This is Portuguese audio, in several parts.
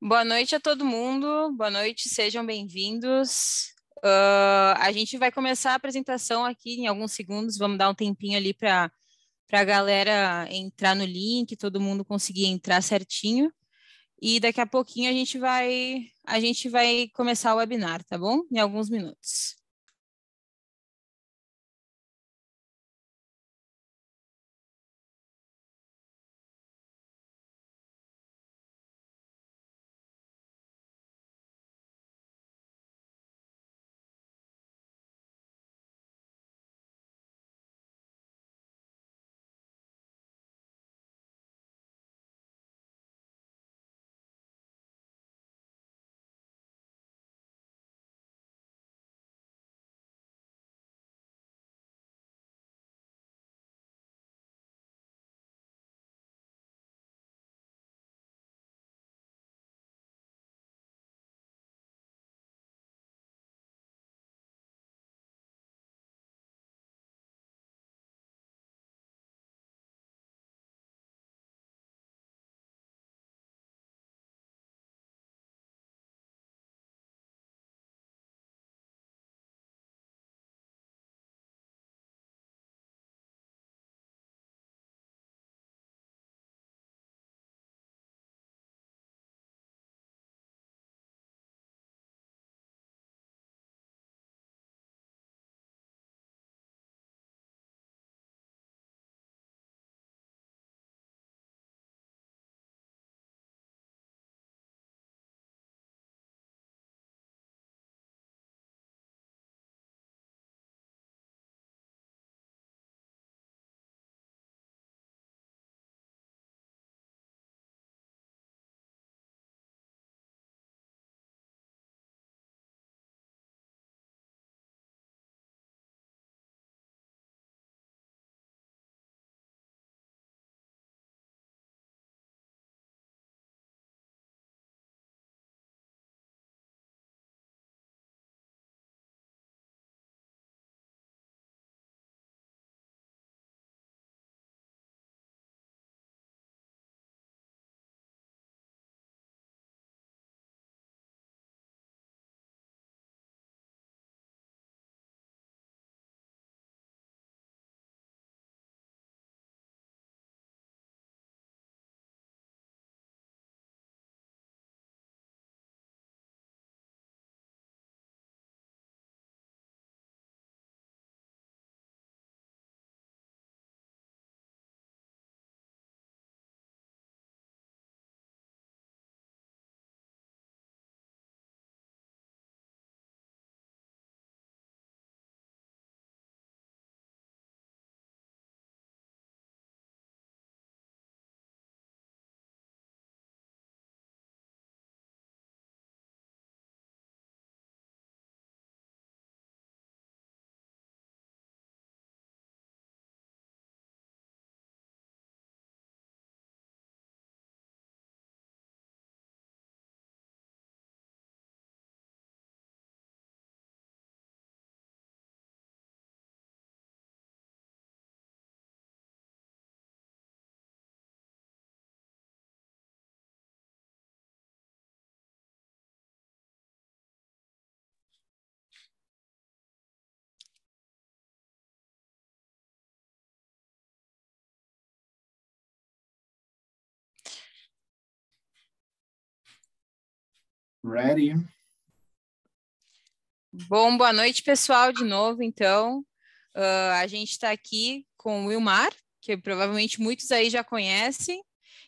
Boa noite a todo mundo, boa noite, sejam bem-vindos. Uh, a gente vai começar a apresentação aqui em alguns segundos, vamos dar um tempinho ali para a galera entrar no link, todo mundo conseguir entrar certinho. E daqui a pouquinho a gente vai a gente vai começar o webinar, tá bom? Em alguns minutos. Ready. Bom, boa noite, pessoal, de novo, então. Uh, a gente está aqui com o Wilmar, que provavelmente muitos aí já conhecem,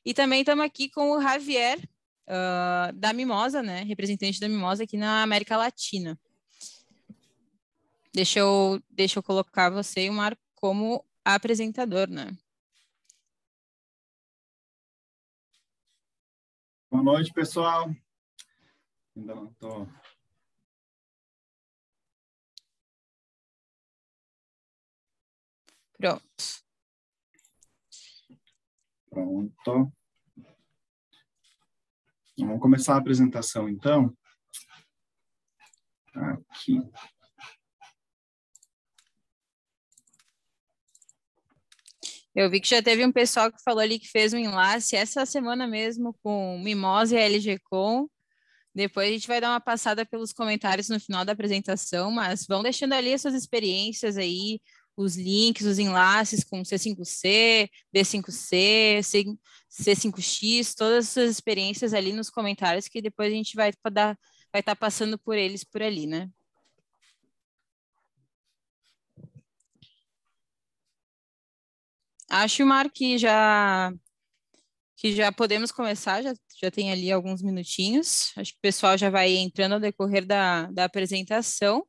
e também estamos aqui com o Javier, uh, da Mimosa, né, representante da Mimosa aqui na América Latina. Deixa eu, deixa eu colocar você, Wilmar, como apresentador, né? Boa noite, pessoal. Ainda não estou. Pronto. Pronto. Vamos começar a apresentação, então. Aqui. Eu vi que já teve um pessoal que falou ali que fez um enlace essa semana mesmo com Mimosa e LG Com. Depois a gente vai dar uma passada pelos comentários no final da apresentação, mas vão deixando ali as suas experiências aí, os links, os enlaces com C5C, B5C, C5X, todas as suas experiências ali nos comentários que depois a gente vai dar, vai estar tá passando por eles por ali, né? Acho, Mar, que já que já podemos começar, já, já tem ali alguns minutinhos. Acho que o pessoal já vai entrando ao decorrer da, da apresentação.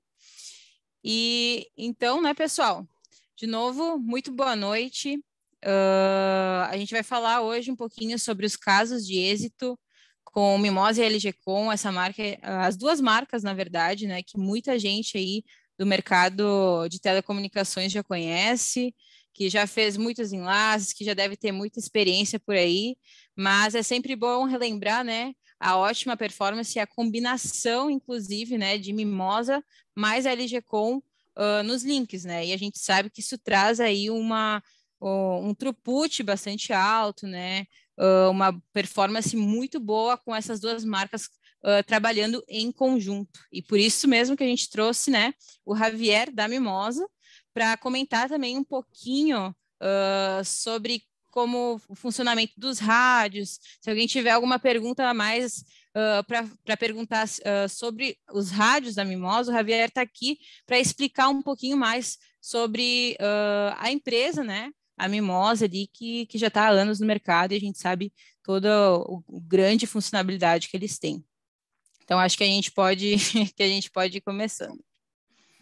E então, né, pessoal? De novo, muito boa noite. Uh, a gente vai falar hoje um pouquinho sobre os casos de êxito com Mimosa e LG Com, essa marca, as duas marcas, na verdade, né, que muita gente aí do mercado de telecomunicações já conhece que já fez muitos enlaces, que já deve ter muita experiência por aí, mas é sempre bom relembrar, né, a ótima performance e a combinação, inclusive, né, de Mimosa mais LG Com uh, nos links, né, e a gente sabe que isso traz aí uma, uh, um throughput bastante alto, né, uh, uma performance muito boa com essas duas marcas trabalhando em conjunto, e por isso mesmo que a gente trouxe, né, o Javier da Mimosa, para comentar também um pouquinho uh, sobre como o funcionamento dos rádios. Se alguém tiver alguma pergunta a mais uh, para perguntar uh, sobre os rádios da Mimosa, o Javier está aqui para explicar um pouquinho mais sobre uh, a empresa, né? A Mimosa ali, que, que já está há anos no mercado e a gente sabe toda a grande funcionalidade que eles têm. Então, acho que a gente pode, que a gente pode ir começando.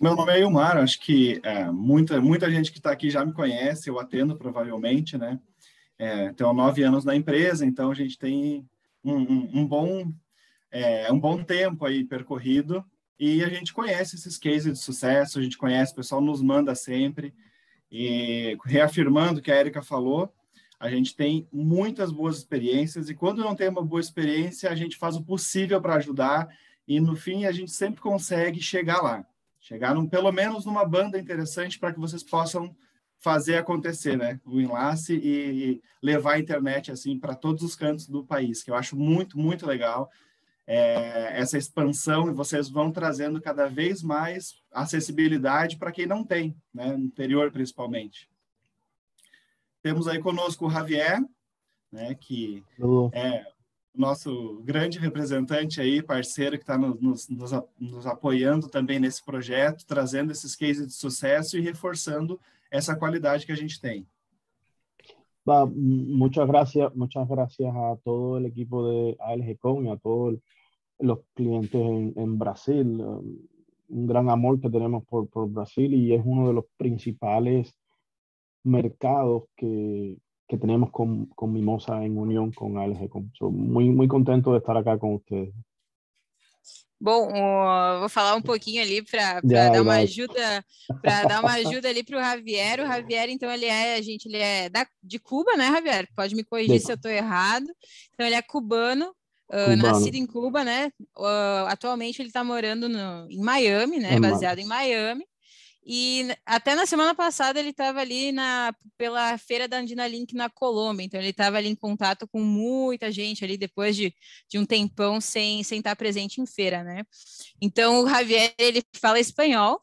Meu nome é Ilmar, acho que é, muita, muita gente que está aqui já me conhece, eu atendo provavelmente, né? É, tenho nove anos na empresa, então a gente tem um, um, um bom, é, um bom tempo aí percorrido e a gente conhece esses cases de sucesso, a gente conhece, o pessoal nos manda sempre. E reafirmando o que a Erika falou, a gente tem muitas boas experiências e quando não tem uma boa experiência, a gente faz o possível para ajudar e no fim a gente sempre consegue chegar lá. Chegar num, pelo menos numa banda interessante para que vocês possam fazer acontecer, né? O enlace e, e levar a internet assim para todos os cantos do país, que eu acho muito, muito legal. É, essa expansão e vocês vão trazendo cada vez mais acessibilidade para quem não tem, né? No interior principalmente. Temos aí conosco o Javier, né? Que é nosso grande representante aí, parceiro que está nos, nos, nos, apoiando também nesse projeto, trazendo esses cases de sucesso e reforçando essa qualidade que a gente tem. muchas gracias, muchas gracias a todo el equipo de ALGCON y a todos los clientes en, en Brasil. Un gran amor que tenemos por, por Brasil y es uno de los principales mercados que, que tenemos con, con Mimosa en unión con ALG. Sou muy, muy contento de estar acá com ustedes. Bom, vou falar um pouquinho ali para dar uma ajuda, para dar uma ajuda ali para o Javier. O Javier, então, ele é, a gente, ele é da, de Cuba, né, Javier? Pode me corrigir de... se eu estou errado. Então, ele é cubano, uh, nascido em Cuba, né? Uh, atualmente ele está morando no, em Miami, né? É baseado em Miami. E até na semana passada ele estava ali na, pela feira da Andina Link na Colômbia, então ele estava ali em contato com muita gente ali depois de, de um tempão sem, sem estar presente em feira, né? Então o Javier ele fala espanhol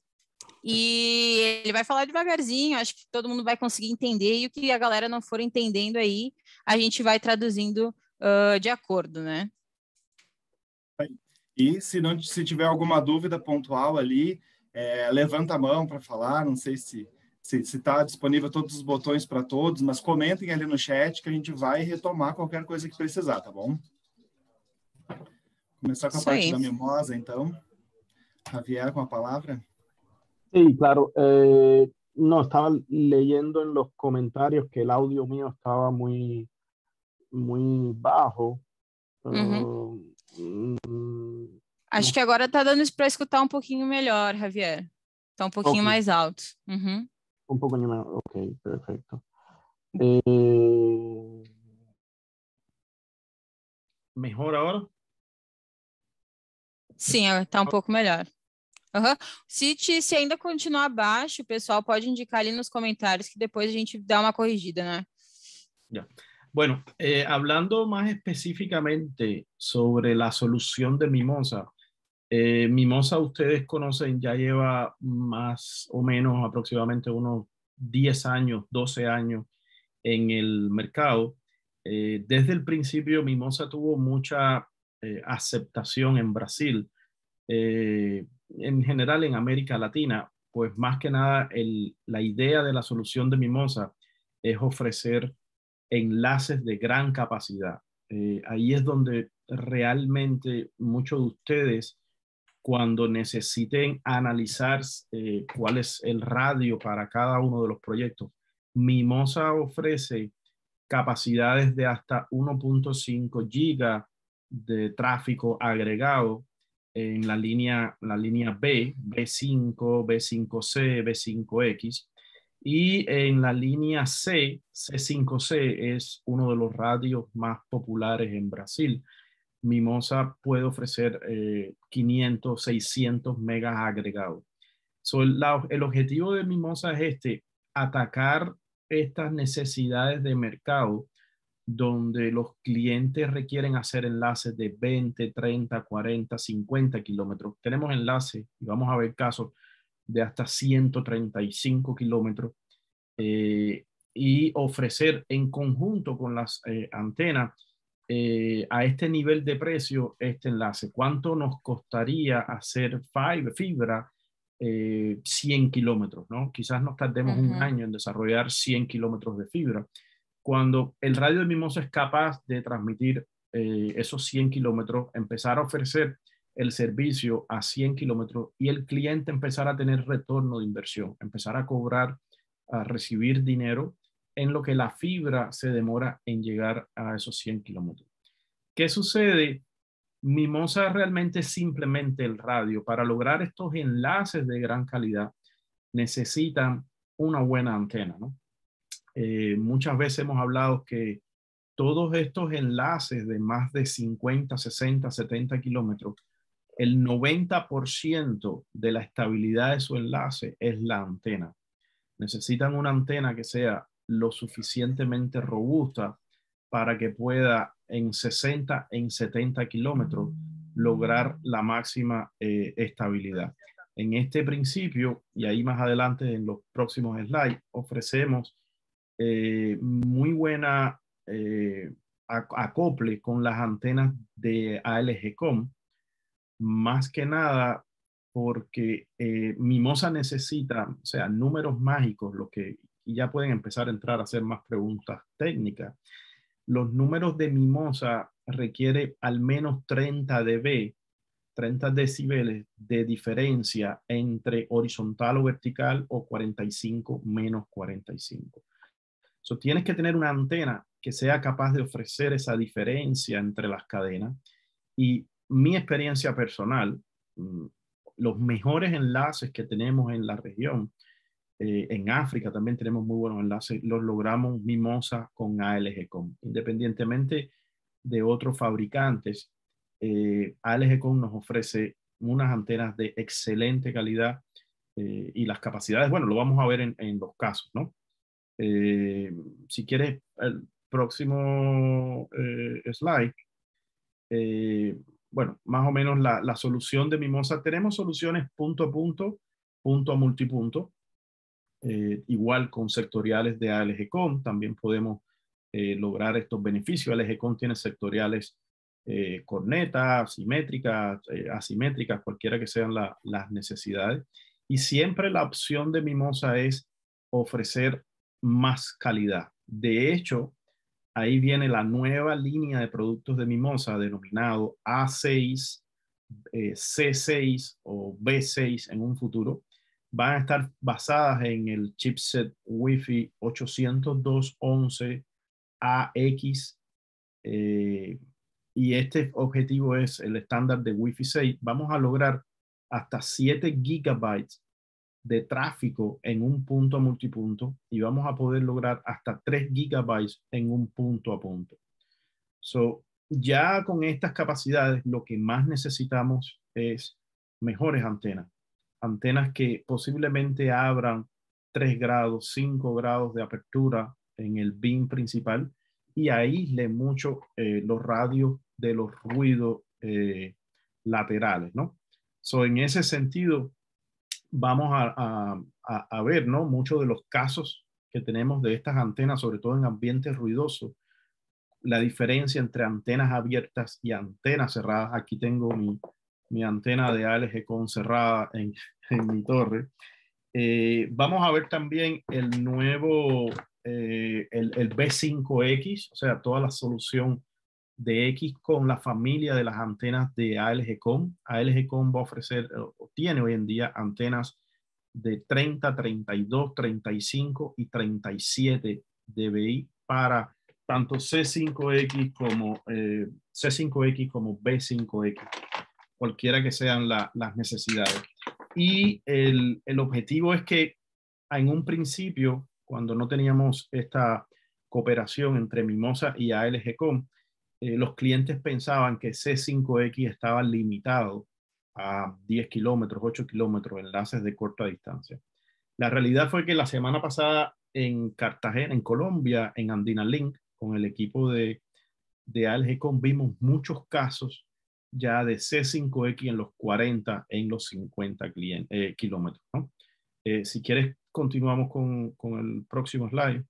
e ele vai falar devagarzinho, acho que todo mundo vai conseguir entender e o que a galera não for entendendo aí, a gente vai traduzindo uh, de acordo, né? E se não se tiver alguma dúvida pontual ali, é, levanta a mão para falar, não sei se se está disponível todos os botões para todos, mas comentem ali no chat que a gente vai retomar qualquer coisa que precisar, tá bom? Começar com a Isso parte aí. da mimosa, então. Javier, com a palavra. Sí, claro. Eh, no, estaba leyendo en los comentarios que el audio mío estaba muy, muy bajo. Uh Acho que agora tá dando para escutar um pouquinho melhor, Javier. Tá um pouquinho okay. mais alto. Uhum. Um pouquinho mais. Ok, perfeito. Eh... Melhor agora? Sim, tá um pouco melhor. Uhum. Se, te, se ainda continuar baixo, o pessoal pode indicar ali nos comentários que depois a gente dá uma corrigida, né? Ya. Bueno, eh, hablando más específicamente sobre la solución de Mimosa, eh, Mimosa ustedes conocen, ya lleva más o menos aproximadamente unos 10 años, 12 años en el mercado. Eh, desde el principio, Mimosa tuvo mucha eh, aceptación en Brasil, eh, en general en América Latina, pues más que nada la idea de la solución de Mimosa es ofrecer enlaces de gran capacidad. ahí es donde realmente muchos de ustedes, cuando necesiten analizar cuál es el radio para cada uno de los proyectos, Mimosa ofrece capacidades de hasta 1.5 giga de tráfico agregado en la línea, la línea B, B5, B5C, B5X. Y en la línea C, C5C es uno de los radios más populares en Brasil. Mimosa puede ofrecer 500, 600 megas agregados. el objetivo de Mimosa es este, atacar estas necesidades de mercado donde los clientes requieren hacer enlaces de 20, 30, 40, 50 kilómetros. Tenemos enlaces y vamos a ver casos de hasta 135 kilómetros eh, y ofrecer en conjunto con las eh, antenas eh, a este nivel de precio este enlace. ¿Cuánto nos costaría hacer fibra 100 eh, kilómetros, ¿no? Quizás nos tardemos un año en desarrollar 100 kilómetros de fibra. Cuando el radio de Mimosa es capaz de transmitir eh, esos 100 kilómetros, empezar a ofrecer el servicio a 100 kilómetros y el cliente empezar a tener retorno de inversión, empezar a cobrar, a recibir dinero en lo que la fibra se demora en llegar a esos 100 kilómetros. ¿Qué sucede Mimosa realmente es simplemente el radio. Para lograr estos enlaces de gran calidad necesitan una buena antena. Eh, muchas veces hemos hablado que todos estos enlaces de más de 50, 60, 70 kilómetros, el 90% de la estabilidad de su enlace es la antena. Necesitan una antena que sea lo suficientemente robusta para que pueda en 60, en 70 kilómetros lograr la máxima eh, estabilidad. En este principio, y ahí más adelante en los próximos slides, ofrecemos eh, muy buena eh, acople con las antenas de ALGCOM, más que nada porque Mimosa necesita, o sea, números mágicos, lo que y ya pueden empezar a entrar a hacer más preguntas técnicas los números de mimosa requiere al menos 30 dB, 30 decibeles de diferencia entre horizontal o vertical o 45 menos 45. So, tienes que tener una antena que sea capaz de ofrecer esa diferencia entre las cadenas. Y mi experiencia personal, mm, los mejores enlaces que tenemos en la región eh, en África también tenemos muy buenos enlaces. Los logramos Mimosa con ALGCOM. Independientemente de otros fabricantes, eh, ALGCOM nos ofrece unas antenas de excelente calidad eh, y las capacidades, bueno, lo vamos a ver en, en los casos, ¿no? Eh, si quieres, el próximo slide. bueno, más o menos la, la solución de Mimosa. Tenemos soluciones punto a punto, punto a multipunto. Eh, igual con sectoriales de ALGCOM, también podemos eh, lograr estos beneficios. ALGCOM tiene sectoriales eh, cornetas, simétricas, asimétricas, cualquiera que sean las necesidades. Y siempre la opción de Mimosa es ofrecer más calidad. De hecho, ahí viene la nueva línea de productos de Mimosa denominado A6, C6 o B6 en un futuro, van a estar basadas en el chipset Wi-Fi 802.11ax eh, y este objetivo es el estándar de Wi-Fi 6. Vamos a lograr hasta 7 gigabytes de tráfico en un punto a multipunto y vamos a poder lograr hasta 3 gigabytes en un punto a punto. So, ya con estas capacidades, lo que más necesitamos es mejores antenas antenas que posiblemente abran 3 grados, 5 grados de apertura en el BIM principal y aísle mucho eh, los radios de los ruidos eh, laterales, ¿no? So, en ese sentido, vamos a, a, a, ver, ¿no? Muchos de los casos que tenemos de estas antenas, sobre todo en ambientes ruidosos, la diferencia entre antenas abiertas y antenas cerradas. Aquí tengo mi, mi antena de ALG con cerrada en, en mi torre. Eh, vamos a ver también el nuevo, eh, el, el, B5X, o sea, toda la solución de X con la familia de las antenas de ALGCOM. ALGCOM va a ofrecer, o tiene hoy en día antenas de 30, 32, 35 y 37 dBi para tanto C5X como eh, C5X como B5X, cualquiera que sean la, las necesidades. Y el, el objetivo es que en un principio, cuando no teníamos esta cooperación entre Mimosa y ALGCOM, eh, los clientes pensaban que C5X estaba limitado a 10 kilómetros, 8 kilómetros, enlaces de corta distancia. La realidad fue que la semana pasada en Cartagena, en Colombia, en Andina Link, con el equipo de, de Algecom, vimos muchos casos ya de C5X en los 40, en los 50 eh, kilómetros. ¿no? Eh, si quieres, continuamos con, con el próximo slide.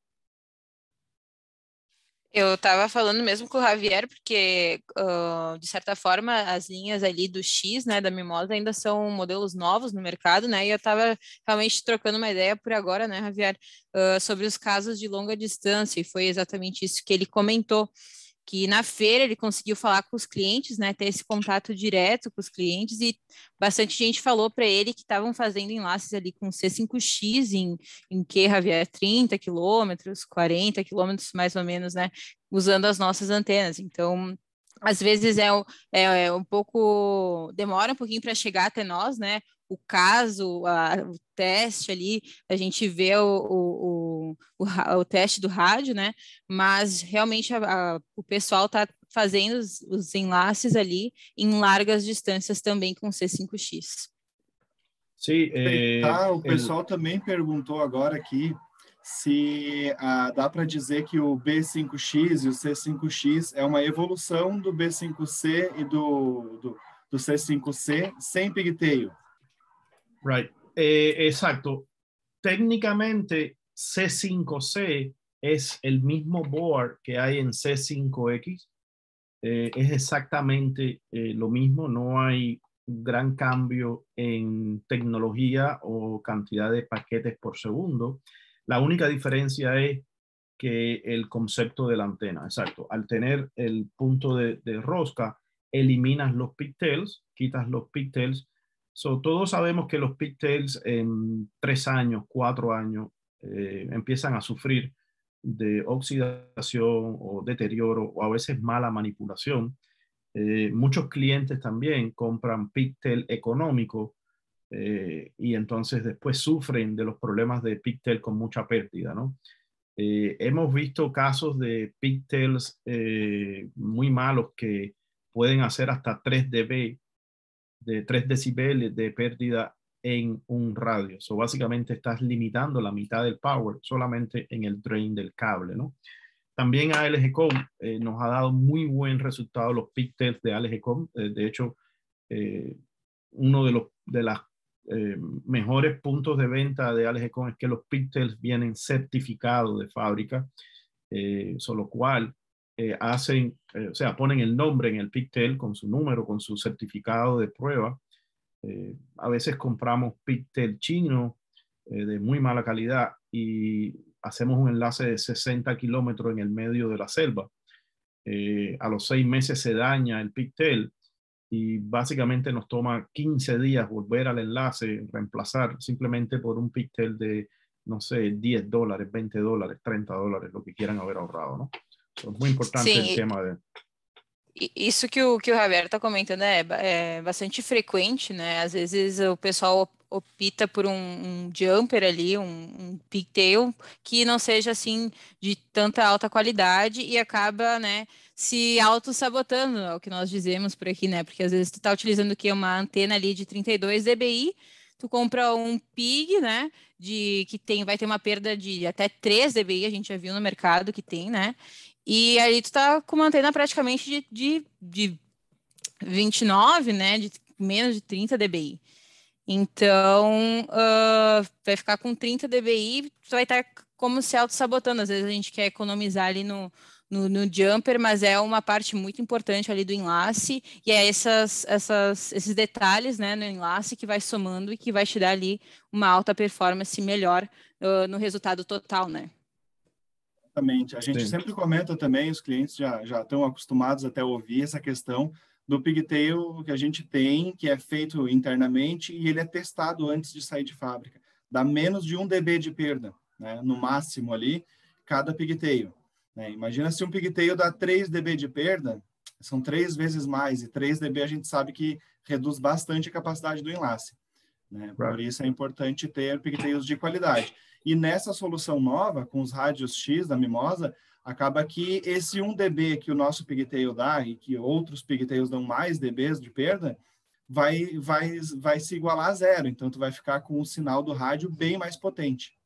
Eu estava falando mesmo com o Javier, porque, uh, de certa forma, as linhas ali do X, né, da Mimosa, ainda são modelos novos no mercado, né, e eu estava realmente trocando uma ideia por agora, né, Javier, uh, sobre os casos de longa distância, e foi exatamente isso que ele comentou que na feira ele conseguiu falar com os clientes, né, ter esse contato direto com os clientes e bastante gente falou para ele que estavam fazendo enlaces ali com C5X em, em que, Javier, 30 quilômetros, 40 quilômetros mais ou menos, né, usando as nossas antenas. Então, às vezes é, é, é um pouco, demora um pouquinho para chegar até nós, né, o caso, a, o teste ali, a gente vê o, o, o, o, teste do rádio, né? Mas realmente a, a, o pessoal está fazendo os, os, enlaces ali em largas distâncias também com C5X. Sim, é, tá, o pessoal também perguntou agora aqui se ah, dá para dizer que o B5X e o C5X é uma evolução do B5C e do, do, do C5C sem pigtail. Right. Eh, exacto. Técnicamente, C5C es el mismo board que hay en C5X. Eh, es exactamente eh, lo mismo, no hay gran cambio en tecnología o cantidad de paquetes por segundo. La única diferencia es que el concepto de la antena, exacto. Al tener el punto de, rosca, eliminas los pigtails, quitas los pigtails So, todos sabemos que los pigtails en tres años, cuatro años, eh, empiezan a sufrir de oxidación o deterioro o a veces mala manipulación. Eh, muchos clientes también compran pigtail económico eh, y entonces después sufren de los problemas de pigtail con mucha pérdida, ¿no? hemos visto casos de pigtails muy malos que pueden hacer hasta 3 dB de 3 decibeles de pérdida en un radio. So, básicamente estás limitando la mitad del power solamente en el drain del cable, ¿no? También ALGCOM eh, nos ha dado muy buen resultado los pigtails de ALGCOM. Eh, de hecho, eh, uno de los de las eh, mejores puntos de venta de ALGCOM es que los pigtails vienen certificados de fábrica, solo cual eh, hacen, eh, o sea, ponen el nombre en el pigtail con su número, con su certificado de prueba. Eh, a veces compramos pigtail chino de muy mala calidad y hacemos un enlace de 60 kilómetros en el medio de la selva. a los seis meses se daña el pigtail y básicamente nos toma 15 días volver al enlace, reemplazar simplemente por un pigtail de, no sé, 10 dólares, 20 dólares, 30 dólares, lo que quieran haber ahorrado, ¿no? Muito importante Sim. esse tema. Né? Isso que o, que o Javier está comentando é, é, bastante frequente, né? Às vezes o pessoal opta por um, um jumper ali, um, um, pigtail, que não seja assim de tanta alta qualidade e acaba, né, se auto-sabotando, é o que nós dizemos por aqui, né? Porque às vezes tu está utilizando o que? Uma antena ali de 32 dBi, tu compra um PIG, né, de que tem vai ter uma perda de até 3 dBi, a gente já viu no mercado que tem, né? E aí tu tá com uma antena praticamente de, de, de 29, né, de menos de 30 dBi. Então, uh, vai ficar com 30 dBi, tu vai estar como se auto-sabotando. Às vezes a gente quer economizar ali no, no, no, jumper, mas é uma parte muito importante ali do enlace, e é essas, essas, esses detalhes né, no enlace que vai somando e que vai te dar ali uma alta performance melhor uh, no resultado total, né? Exatamente. A gente Sim. sempre comenta também, os clientes já, já estão acostumados até a ouvir essa questão do pigtail que a gente tem, que é feito internamente e ele é testado antes de sair de fábrica. Dá menos de 1 dB de perda, né? no máximo ali, cada pigtail. Né? Imagina se um pigtail dá 3 dB de perda, são três vezes mais, e 3 dB a gente sabe que reduz bastante a capacidade do enlace. Né? Por isso é importante ter pigtails de qualidade. E nessa solução nova, com os rádios X da Mimosa, acaba que esse 1 dB que o nosso pigtail dá e que outros pigtails dão mais dBs de perda, vai, vai, vai se igualar a zero. Então, tu vai ficar com o sinal do rádio bem mais potente.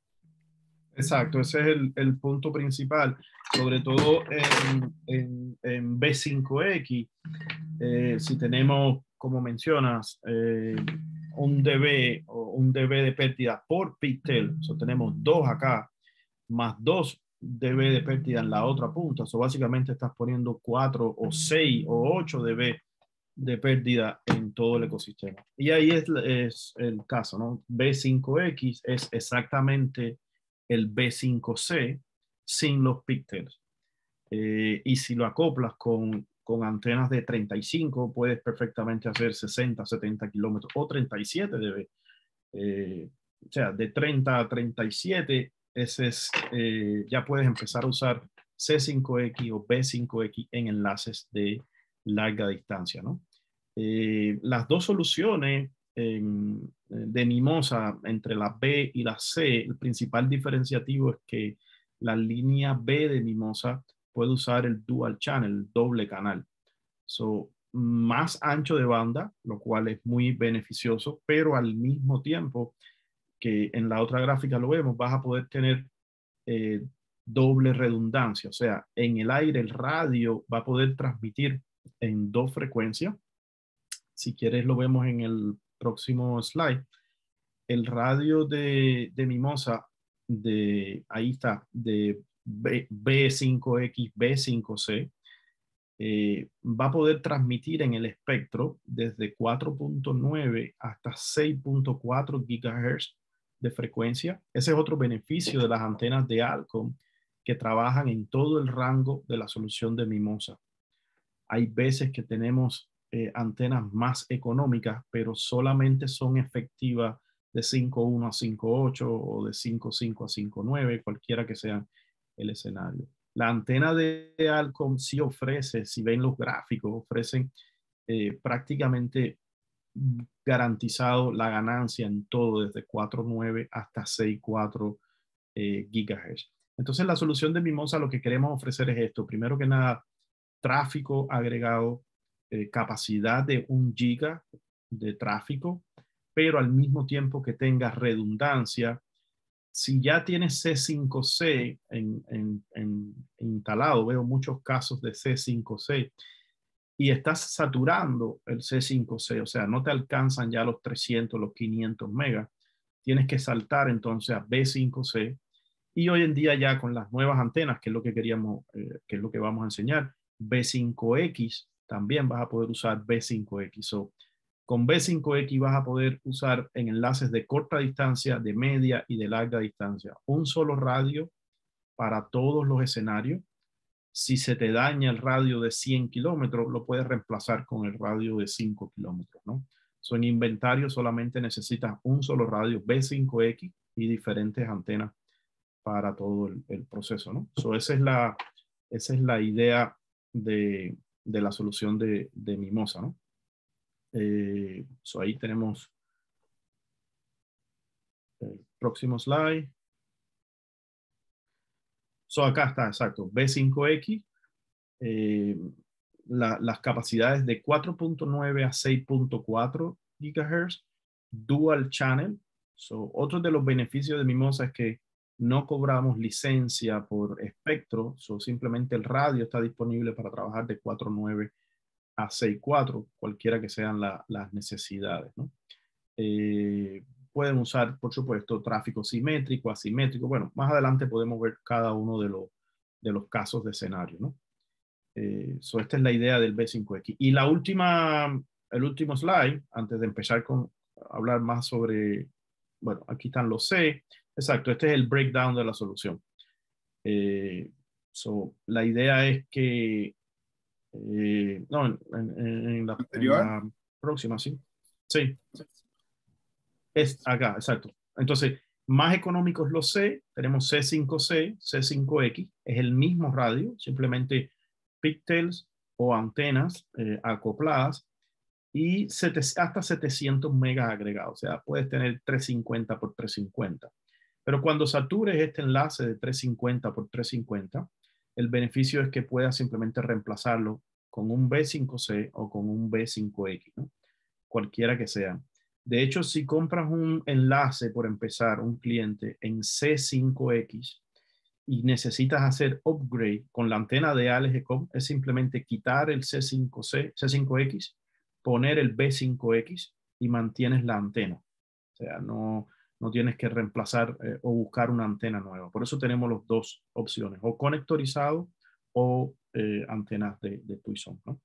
Exacto, ese es el, el punto principal, sobre todo en, en, en B5X, eh, si tenemos, como mencionas, eh, un dB o un dB de pérdida por pixel, o tenemos dos acá, más dos dB de pérdida en la otra punta, o básicamente estás poniendo 4 o 6 o 8 dB de pérdida en todo el ecosistema. Y ahí es, es el caso, ¿no? B5X es exactamente el B5C sin los píxeles. Eh, y si lo acoplas con, con, antenas de 35, puedes perfectamente hacer 60, 70 kilómetros o 37 dB. Eh, o sea, de 30 a 37, ese es, eh, ya puedes empezar a usar C5X o B5X en enlaces de larga distancia. ¿no? las dos soluciones de Mimosa entre la B y la C, el principal diferenciativo es que la línea B de Mimosa puede usar el dual channel, el doble canal. So, más ancho de banda, lo cual es muy beneficioso, pero al mismo tiempo que en la otra gráfica lo vemos, vas a poder tener eh, doble redundancia, o sea, en el aire el radio va a poder transmitir en dos frecuencias. Si quieres lo vemos en el próximo slide, el radio de, Mimosa, de, ahí está, de B, 5 x B5C, eh, va a poder transmitir en el espectro desde 4.9 hasta 6.4 GHz de frecuencia. Ese es otro beneficio de las antenas de Alcom que trabajan en todo el rango de la solución de Mimosa. Hay veces que tenemos eh, antenas más económicas, pero solamente son efectivas de 5.1 a 5.8 o de 5.5 a 5.9, cualquiera que sea el escenario. La antena de Alcom sí ofrece, si ven los gráficos, ofrecen eh, prácticamente garantizado la ganancia en todo, desde 4.9 hasta 6.4 eh, gigahertz. Entonces, la solución de Mimosa lo que queremos ofrecer es esto. Primero que nada, tráfico agregado eh, capacidad de un giga de tráfico, pero al mismo tiempo que tenga redundancia. Si ya tienes C5C en, instalado, veo muchos casos de C5C, y estás saturando el C5C, o sea, no te alcanzan ya los 300, los 500 megas, tienes que saltar entonces a B5C. Y hoy en día ya con las nuevas antenas, que es lo que queríamos, eh, que es lo que vamos a enseñar, B5X también vas a poder usar B5X. o con B5X vas a poder usar en enlaces de corta distancia, de media y de larga distancia. Un solo radio para todos los escenarios. Si se te daña el radio de 100 kilómetros, lo puedes reemplazar con el radio de 5 kilómetros, ¿no? So, en inventario solamente necesitas un solo radio B5X y diferentes antenas para todo el, proceso, ¿no? So, esa es la, idea de, de la solución de, de Mimosa, ¿no? Eh, ahí tenemos el próximo slide. So acá está, exacto, B5X, eh, las capacidades de 4.9 a 6.4 GHz dual channel. So, otro de los beneficios de Mimosa es que no cobramos licencia por espectro, so simplemente el radio está disponible para trabajar de 4.9 a 6.4, cualquiera que sean las necesidades. ¿no? Eh, pueden usar, por supuesto, tráfico simétrico, asimétrico. Bueno, más adelante podemos ver cada uno de, los de los casos de escenario. ¿no? Eh, esta es la idea del B5X. Y la última, el último slide, antes de empezar con hablar más sobre, bueno, aquí están los C. Exacto, este es el breakdown de la solución. Eh, so, la idea es que, eh, no, en, la, próxima, sí. Sí. Es acá, exacto. Entonces, más económicos los C, tenemos C5C, C5X, es el mismo radio, simplemente píxeles o antenas eh, acopladas y hasta 700 megas agregados, o sea, puedes tener 350 por 350. Pero cuando satures este enlace de 350 por 350, el beneficio es que puedas simplemente reemplazarlo con un B5C o con un B5X, cualquiera que sea. De hecho, si compras un enlace, por empezar, un cliente en C5X y necesitas hacer upgrade con la antena de ALGCOM, es simplemente quitar el C5C, C5X, poner el B5X y mantienes la antena. O sea, no, no tienes que reemplazar eh, o buscar una antena nueva. Por eso tenemos las dos opciones, o conectorizado o eh, antenas de, de Tucson. ¿no?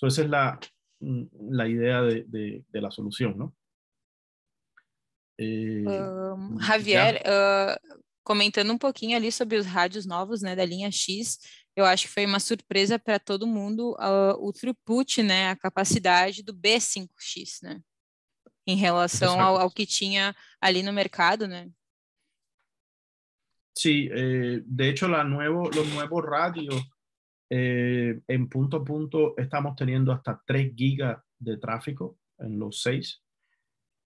esa es la, mm, la idea de, de, la solución. ¿no? Eh, um, Javier, uh, comentando um pouquinho ali sobre os rádios novos, né, da linha X, eu acho que foi uma surpresa para todo mundo uh, o throughput, né, a capacidade do B5X, né? Em relação ao, ao, que tinha ali no mercado, né? Sí, eh, de hecho la nuevo, los nuevos radios eh, en punto a punto estamos teniendo hasta 3 gigas de tráfico en los 6,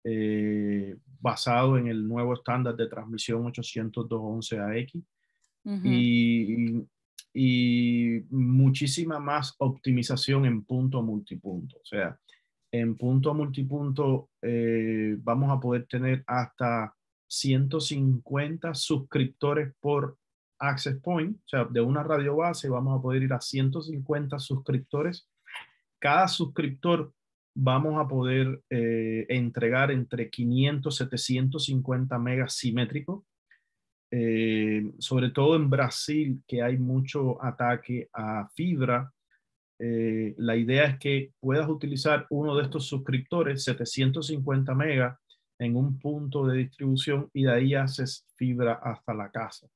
eh, basado en el nuevo estándar de transmisión 802.11ax uh -huh. y, y muchísima más optimización en punto multipunto. O sea, en punto a multipunto eh, vamos a poder tener hasta 150 suscriptores por access point, o sea, de una radio base vamos a poder ir a 150 suscriptores. Cada suscriptor vamos a poder eh, entregar entre 500 750 megas simétricos, eh, sobre todo en Brasil, que hay mucho ataque a fibra eh, la idea es que puedas utilizar uno de estos suscriptores, 750 megas, en un punto de distribución y de ahí haces fibra hasta la casa.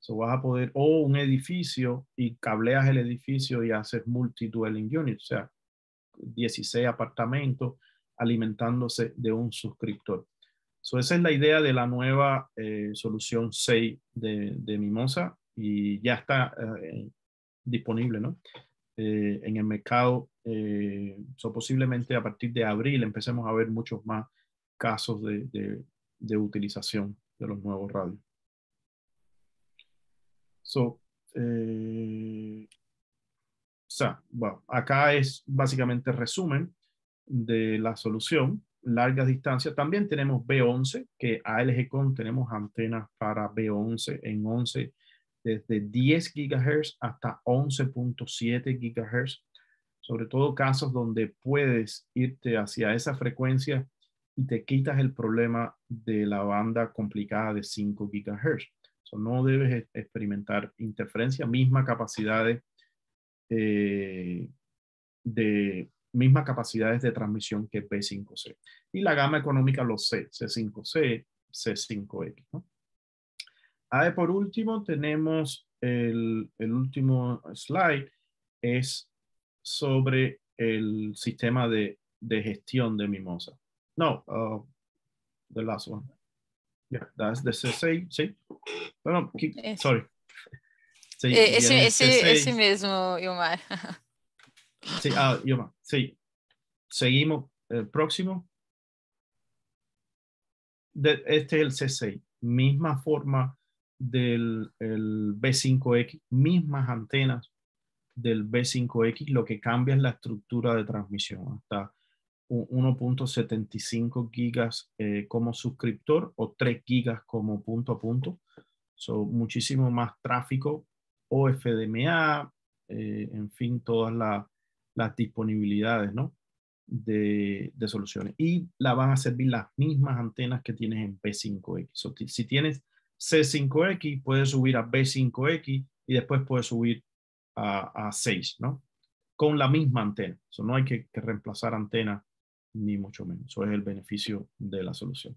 So vas a poder, o un edificio y cableas el edificio y haces multi-dwelling unit, o sea, 16 apartamentos alimentándose de un suscriptor. So esa es la idea de la nueva eh, solución 6 de, de, Mimosa y ya está eh, disponible, ¿no? Eh, en el mercado. Eh, posiblemente a partir de abril empecemos a ver muchos más casos de, de, utilización de los nuevos radios. So, eh, bueno, acá es básicamente resumen de la solución, larga distancia. También tenemos B11, que ALGCON tenemos antenas para B11 en 11 desde 10 GHz hasta 11.7 GHz, sobre todo casos donde puedes irte hacia esa frecuencia y te quitas el problema de la banda complicada de 5 GHz. no debes experimentar interferencia, misma capacidad de, eh, de mismas capacidades de transmisión que P5C. Y la gama económica, los C, C5C, C5X. ¿no? Ah, por último, tenemos el, el, último slide, es sobre el sistema de, de gestión de Mimosa. No, uh, the last one. Yeah, that's the C6, sí. Bueno, sorry. Sí, eh, ese, ese, ese, mismo, Yomar. sí, ah, Yomar, sí. Seguimos. El próximo. De, este es el C6. Misma forma del B5X, mismas antenas del B5X, lo que cambia es la estructura de transmisión. Hasta 1.75 gigas eh, como suscriptor o 3 gigas como punto a punto. So, muchísimo más tráfico, OFDMA, eh, en fin, todas las disponibilidades ¿no? de, soluciones. Y la van a servir las mismas antenas que tienes en B5X. So, si tienes C5X, puedes subir a B5X y después puedes subir a, a 6, ¿no? Con la misma antena. So, no hay que, que reemplazar antena ni mucho menos. Eso es el beneficio de la solución.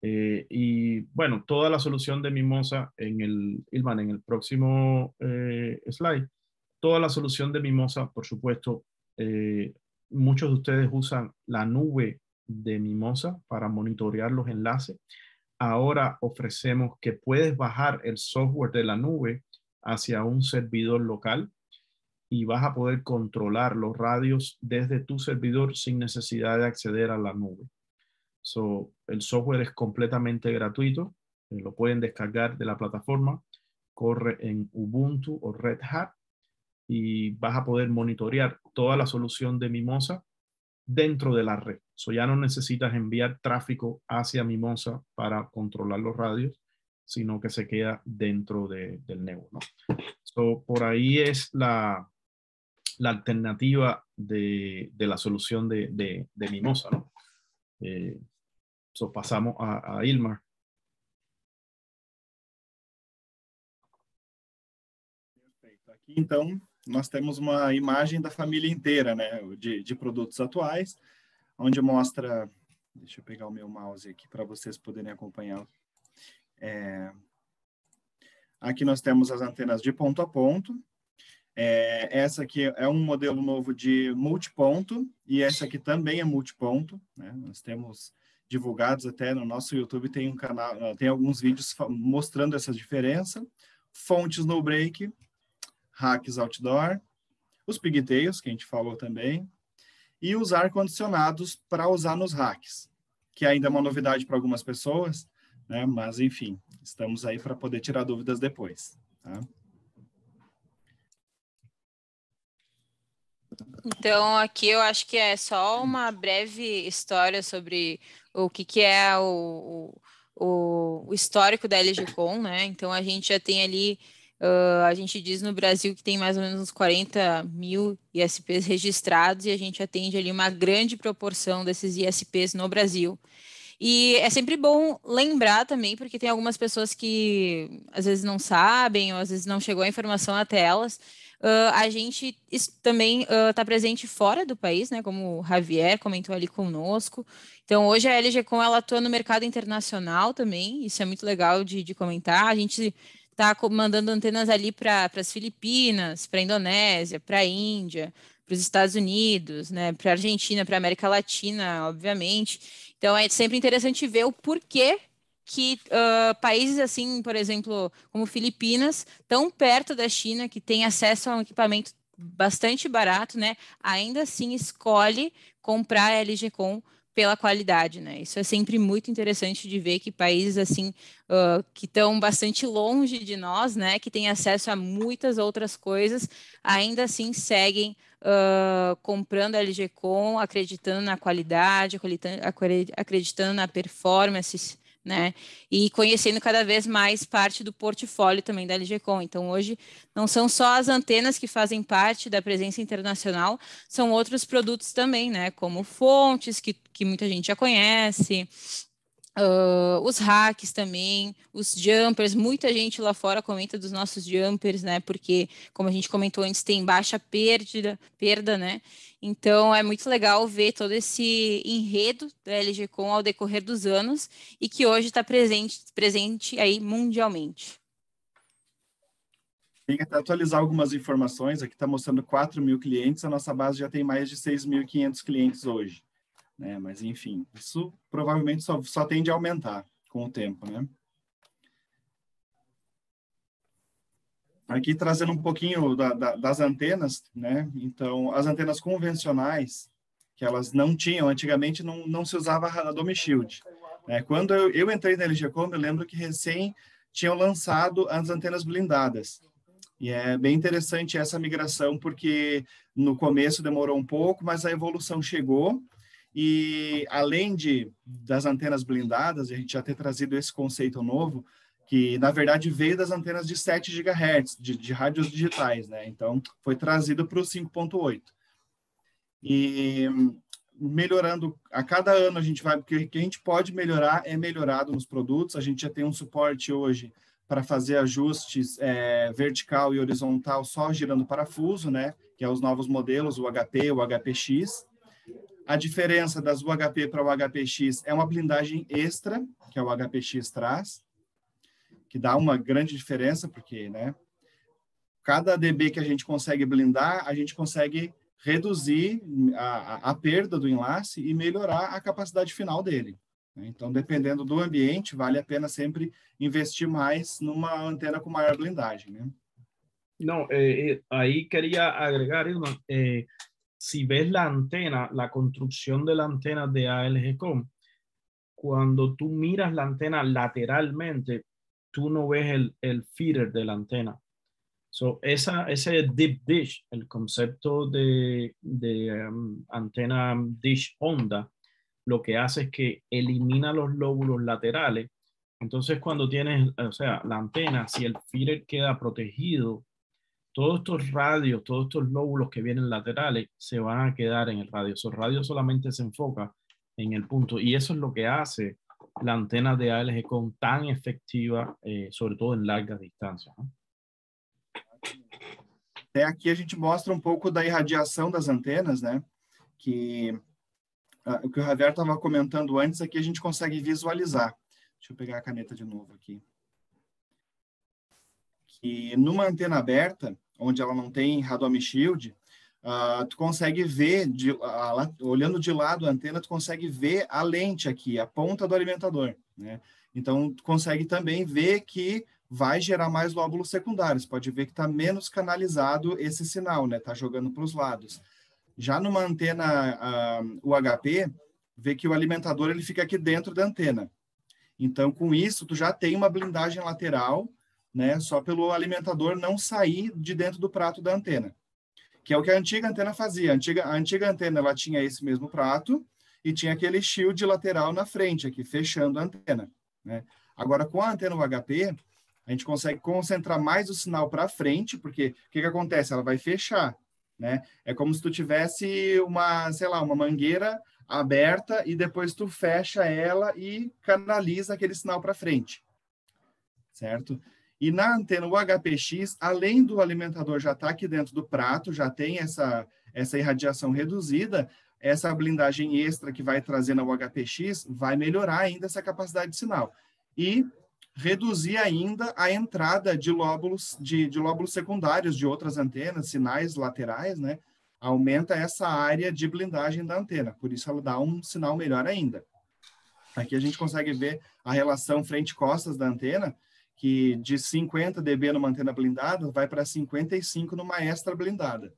Eh, y bueno, toda la solución de Mimosa en el, Ilman, en el próximo eh, slide, toda la solución de Mimosa, por supuesto, eh, muchos de ustedes usan la nube de Mimosa para monitorear los enlaces. Ahora ofrecemos que puedes bajar el software de la nube hacia un servidor local y vas a poder controlar los radios desde tu servidor sin necesidad de acceder a la nube. So, el software es completamente gratuito, eh, lo pueden descargar de la plataforma, corre en Ubuntu o Red Hat y vas a poder monitorear toda la solución de Mimosa dentro de la red. So, ya no necesitas enviar tráfico hacia Mimosa para controlar los radios, sino que se queda dentro de, del Nebo. ¿no? So, por ahí es la, la alternativa de, de, la solución de, de, Mimosa, ¿no? Eh, so pasamos a, a Ilmar. Então, nós temos uma imagem da família inteira, né, de, de produtos atuais, onde mostra, deixa eu pegar o meu mouse aqui para vocês poderem acompanhar. É, aqui nós temos as antenas de ponto a ponto, é, essa aqui é um modelo novo de multiponto e essa aqui também é multiponto. Né? Nós temos divulgados até no nosso YouTube tem um canal, tem alguns vídeos mostrando essa diferença. Fontes no break, hacks outdoor, os pigtails que a gente falou também e os ar condicionados para usar nos hacks, que ainda é uma novidade para algumas pessoas, né? Mas enfim, estamos aí para poder tirar dúvidas depois. Tá? Então, aqui eu acho que é só uma breve história sobre o que, que é o, o, o histórico da LGCOM, né? Então, a gente já tem ali, uh, a gente diz no Brasil que tem mais ou menos uns 40 mil ISPs registrados e a gente atende ali uma grande proporção desses ISPs no Brasil. E é sempre bom lembrar também, porque tem algumas pessoas que às vezes não sabem, ou às vezes não chegou a informação até elas, Uh, a gente também está uh, presente fora do país, né? Como o Javier comentou ali conosco. Então, hoje a LGCom ela atua no mercado internacional também. Isso é muito legal de, de comentar. A gente está mandando antenas ali para as Filipinas, para a Indonésia, para a Índia, para os Estados Unidos, né? Para a Argentina, para a América Latina, obviamente. Então, é sempre interessante ver o porquê que uh, países assim, por exemplo, como Filipinas, tão perto da China, que tem acesso a um equipamento bastante barato, né? Ainda assim escolhe comprar a LG Com pela qualidade, né? Isso é sempre muito interessante de ver que países assim uh, que estão bastante longe de nós, né, que têm acesso a muitas outras coisas, ainda assim seguem uh, comprando a LG Com, acreditando na qualidade, acreditando na performance né? E conhecendo cada vez mais parte do portfólio também da LGCom. Então, hoje, não são só as antenas que fazem parte da presença internacional, são outros produtos também, né? Como fontes, que, que muita gente já conhece, Uh, os hacks também, os jumpers, muita gente lá fora comenta dos nossos jumpers, né? Porque, como a gente comentou antes, tem baixa perda, perda, né? Então é muito legal ver todo esse enredo da LG Com ao decorrer dos anos e que hoje está presente, presente aí mundialmente. Tem até atualizar algumas informações, aqui está mostrando 4 mil clientes, a nossa base já tem mais de 6.500 clientes hoje né? Mas enfim, isso provavelmente só, só tende a aumentar com o tempo, né? Aqui trazendo um pouquinho da, da, das antenas, né? Então, as antenas convencionais, que elas não tinham, antigamente não, não se usava a Dome Shield. Né? Quando eu, eu entrei na LGCom, eu lembro que recém tinham lançado as antenas blindadas. E é bem interessante essa migração, porque no começo demorou um pouco, mas a evolução chegou E além de das antenas blindadas, a gente já ter trazido esse conceito novo, que na verdade veio das antenas de 7 GHz, de, de rádios digitais, né? Então foi trazido para o 5.8. E melhorando a cada ano a gente vai, porque o que a gente pode melhorar é melhorado nos produtos. A gente já tem um suporte hoje para fazer ajustes é, vertical e horizontal só girando parafuso, né? Que é os novos modelos, o HP, o HPX. A diferença das UHP para o HPX é uma blindagem extra, que é o HPX traz, que dá uma grande diferença, porque, né? Cada dB que a gente consegue blindar, a gente consegue reduzir a, a perda do enlace e melhorar a capacidade final dele. Né? Então, dependendo do ambiente, vale a pena sempre investir mais numa antena com maior blindagem. Né? No, eh, eh, ahí quería agregar, eh, si ves la antena, la construcción de la antena de ALGCOM, cuando tú miras la antena lateralmente, tú no ves el, el feeder de la antena. So, esa, ese deep dish, el concepto de, de um, antena dish onda, lo que hace es que elimina los lóbulos laterales. Entonces, cuando tienes, o sea, la antena, si el feeder queda protegido, todos estos radios, todos estos lóbulos que vienen laterales se van a quedar en el radio. Esos radio solamente se enfoca en el punto y eso es lo que hace la antena de ALG con tan efectiva, eh, sobre todo en largas distancias. ¿no? Até aqui a gente mostra um pouco da irradiação das antenas, né? Que uh, o que o Javier estava comentando antes aqui a gente consegue visualizar. Deixa eu pegar a caneta de novo aqui. Que numa antena aberta, onde ela não tem radome shield, uh, tu consegue ver, de, uh, olhando de lado a antena, tu consegue ver a lente aqui, a ponta do alimentador, né? Então, tu consegue também ver que vai gerar mais lóbulos secundários. Pode ver que está menos canalizado esse sinal, né? Está jogando para os lados. Já numa antena uh, UHP, vê que o alimentador ele fica aqui dentro da antena. Então, com isso, tu já tem uma blindagem lateral, né? Só pelo alimentador não sair de dentro do prato da antena. Que é o que a antiga antena fazia. A antiga, a antiga antena ela tinha esse mesmo prato e tinha aquele shield lateral na frente aqui, fechando a antena. Né? Agora, com a antena UHP, a gente consegue concentrar mais o sinal para frente, porque o que, que acontece? Ela vai fechar, né? É como se tu tivesse uma, sei lá, uma mangueira aberta e depois tu fecha ela e canaliza aquele sinal para frente, certo? E na antena UHPX, além do alimentador já estar tá aqui dentro do prato, já tem essa, essa irradiação reduzida, essa blindagem extra que vai trazer na UHPX vai melhorar ainda essa capacidade de sinal. E reduzir ainda a entrada de lóbulos, de, de lóbulos secundários de outras antenas, sinais laterais, né? Aumenta essa área de blindagem da antena, por isso ela dá um sinal melhor ainda. Aqui a gente consegue ver a relação frente-costas da antena, que de 50 dB numa antena blindada vai para 55 numa extra blindada.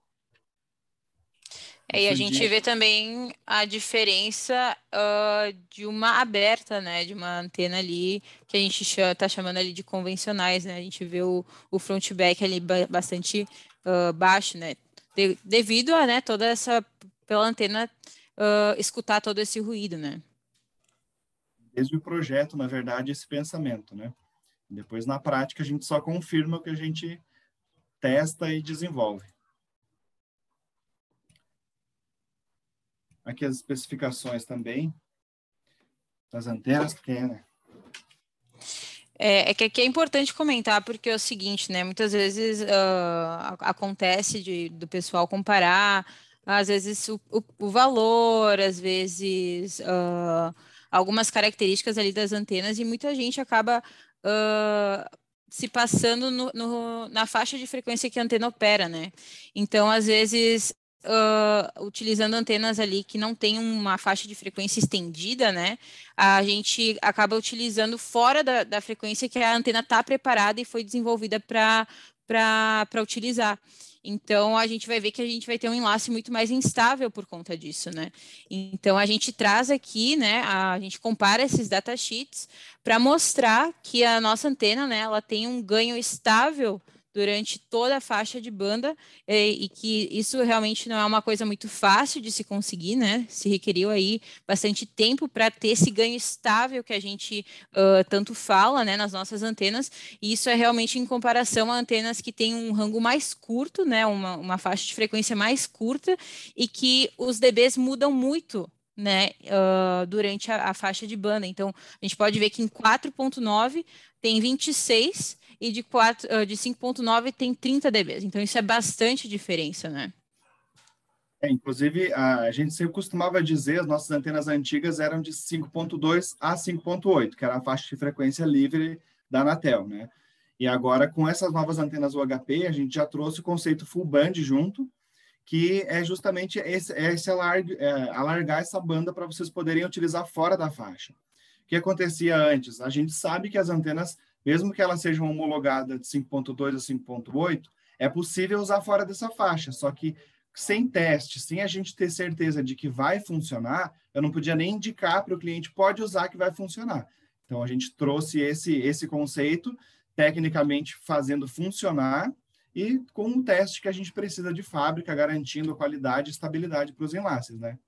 É, e a gente vê também a diferença uh, de uma aberta, né? De uma antena ali, que a gente está chamando ali de convencionais, né? A gente vê o, o frontback ali bastante uh, baixo, né? De, devido a né, toda essa, pela antena uh, escutar todo esse ruído, né? Desde o projeto, na verdade, esse pensamento, né? Depois, na prática, a gente só confirma o que a gente testa e desenvolve. Aqui as especificações também das antenas, porque né? É, é, que aqui é importante comentar, porque é o seguinte, né? Muitas vezes uh, acontece de, do pessoal comparar, às vezes, o, o, o valor, às vezes, uh, algumas características ali das antenas, e muita gente acaba uh, se passando no, no, na faixa de frequência que a antena opera, né? Então, às vezes, uh, utilizando antenas ali que não tem uma faixa de frequência estendida, né? A gente acaba utilizando fora da, da frequência que a antena está preparada e foi desenvolvida para utilizar. Então, a gente vai ver que a gente vai ter um enlace muito mais instável por conta disso, né? Então, a gente traz aqui, né, a, gente compara esses datasheets para mostrar que a nossa antena, né, ela tem um ganho estável durante toda a faixa de banda e, e, que isso realmente não é uma coisa muito fácil de se conseguir, né? Se requeriu aí bastante tempo para ter esse ganho estável que a gente uh, tanto fala, né, nas nossas antenas. E isso é realmente em comparação a antenas que têm um rango mais curto, né, uma, uma faixa de frequência mais curta e que os dBs mudam muito né, uh, durante a, a, faixa de banda. Então, a gente pode ver que em 4.9 tem 26 e de, 4, uh, de 5.9 tem 30 dB. Então, isso é bastante diferença, né? É, inclusive, a gente sempre costumava dizer, as nossas antenas antigas eram de 5.2 a 5.8, que era a faixa de frequência livre da Anatel, né? E agora, com essas novas antenas UHP, a gente já trouxe o conceito full band junto, que é justamente esse, é esse é, alargar essa banda para vocês poderem utilizar fora da faixa. O que acontecia antes? A gente sabe que as antenas, mesmo que elas sejam homologadas de 5.2 a 5.8, é possível usar fora dessa faixa, só que sem teste, sem a gente ter certeza de que vai funcionar, eu não podia nem indicar para o cliente, pode usar que vai funcionar. Então, a gente trouxe esse, esse conceito, tecnicamente fazendo funcionar, e com um teste que a gente precisa de fábrica, garantindo qualidade e estabilidade para os enlaces, né?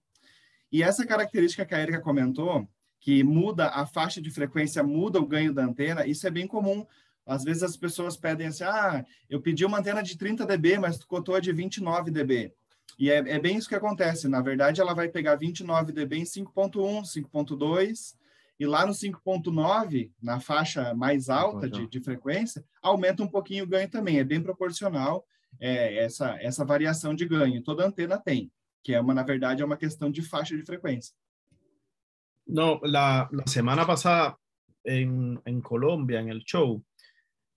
E essa característica que a Erika comentou, que muda a faixa de frequência, muda o ganho da antena, isso é bem comum. Às vezes as pessoas pedem assim, ah, eu pedi uma antena de 30 dB, mas tu cotou a de 29 dB. E é, é, bem isso que acontece. Na verdade, ela vai pegar 29 dB em 5.1, 5.2, e lá no 5.9, na faixa mais alta de, de, frequência, aumenta um pouquinho o ganho também. É bem proporcional é, essa, essa variação de ganho. Toda antena tem, que é uma, na verdade, é uma questão de faixa de frecuencia. No, la, semana pasada en, en, Colombia, en el show,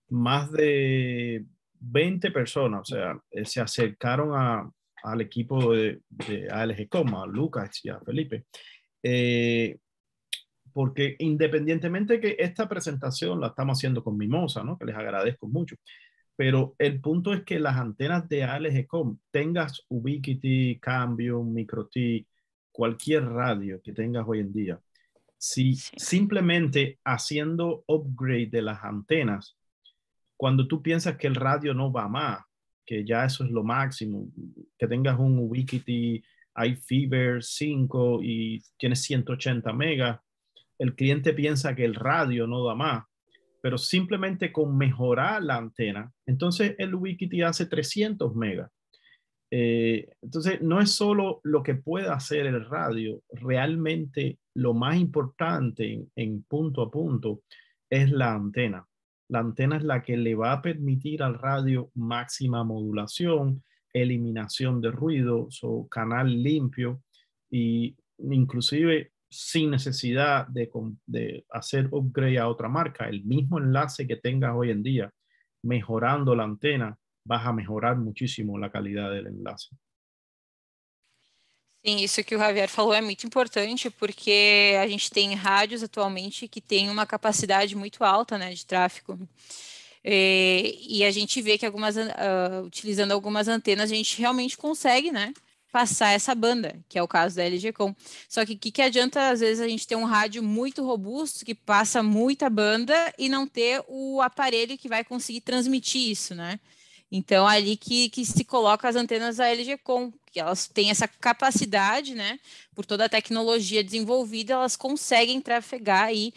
más de 20 personas, o sea, eh, se acercaron a, al equipo de, de ALG.com, a Lucas y a Felipe, eh, porque independientemente que esta presentación la estamos haciendo con Mimosa, ¿no? que les agradezco mucho, pero el punto es que las antenas de ALG.com, tengas Ubiquiti, Cambium, MicroT, cualquier radio que tengas hoy en día, si simplemente haciendo upgrade de las antenas, cuando tú piensas que el radio no va más, que ya eso es lo máximo, que tengas un Ubiquiti iFever 5 y tienes 180 megas, el cliente piensa que el radio no da más, pero simplemente con mejorar la antena, entonces el Ubiquiti hace 300 megas. Eh, entonces, no es solo lo que puede hacer el radio, realmente lo más importante en, punto a punto es la antena. La antena es la que le va a permitir al radio máxima modulación, eliminación de ruido, su canal limpio y inclusive sin necesidad de, de, hacer upgrade a otra marca, el mismo enlace que tengas hoy en día, mejorando la antena, vas a mejorar muchísimo la calidad del enlace. Sim, isso que o Javier falou é muito importante, porque a gente tem rádios atualmente que têm uma capacidade muito alta né, de tráfego. E, e a gente vê que algumas, uh, utilizando algumas antenas, a gente realmente consegue, né? passar essa banda, que é o caso da LGcom. Só que o que, que adianta, às vezes, a gente ter um rádio muito robusto, que passa muita banda, e não ter o aparelho que vai conseguir transmitir isso, né? Então, ali que, que se coloca as antenas da LGcom, que elas têm essa capacidade, né? Por toda a tecnologia desenvolvida, elas conseguem trafegar aí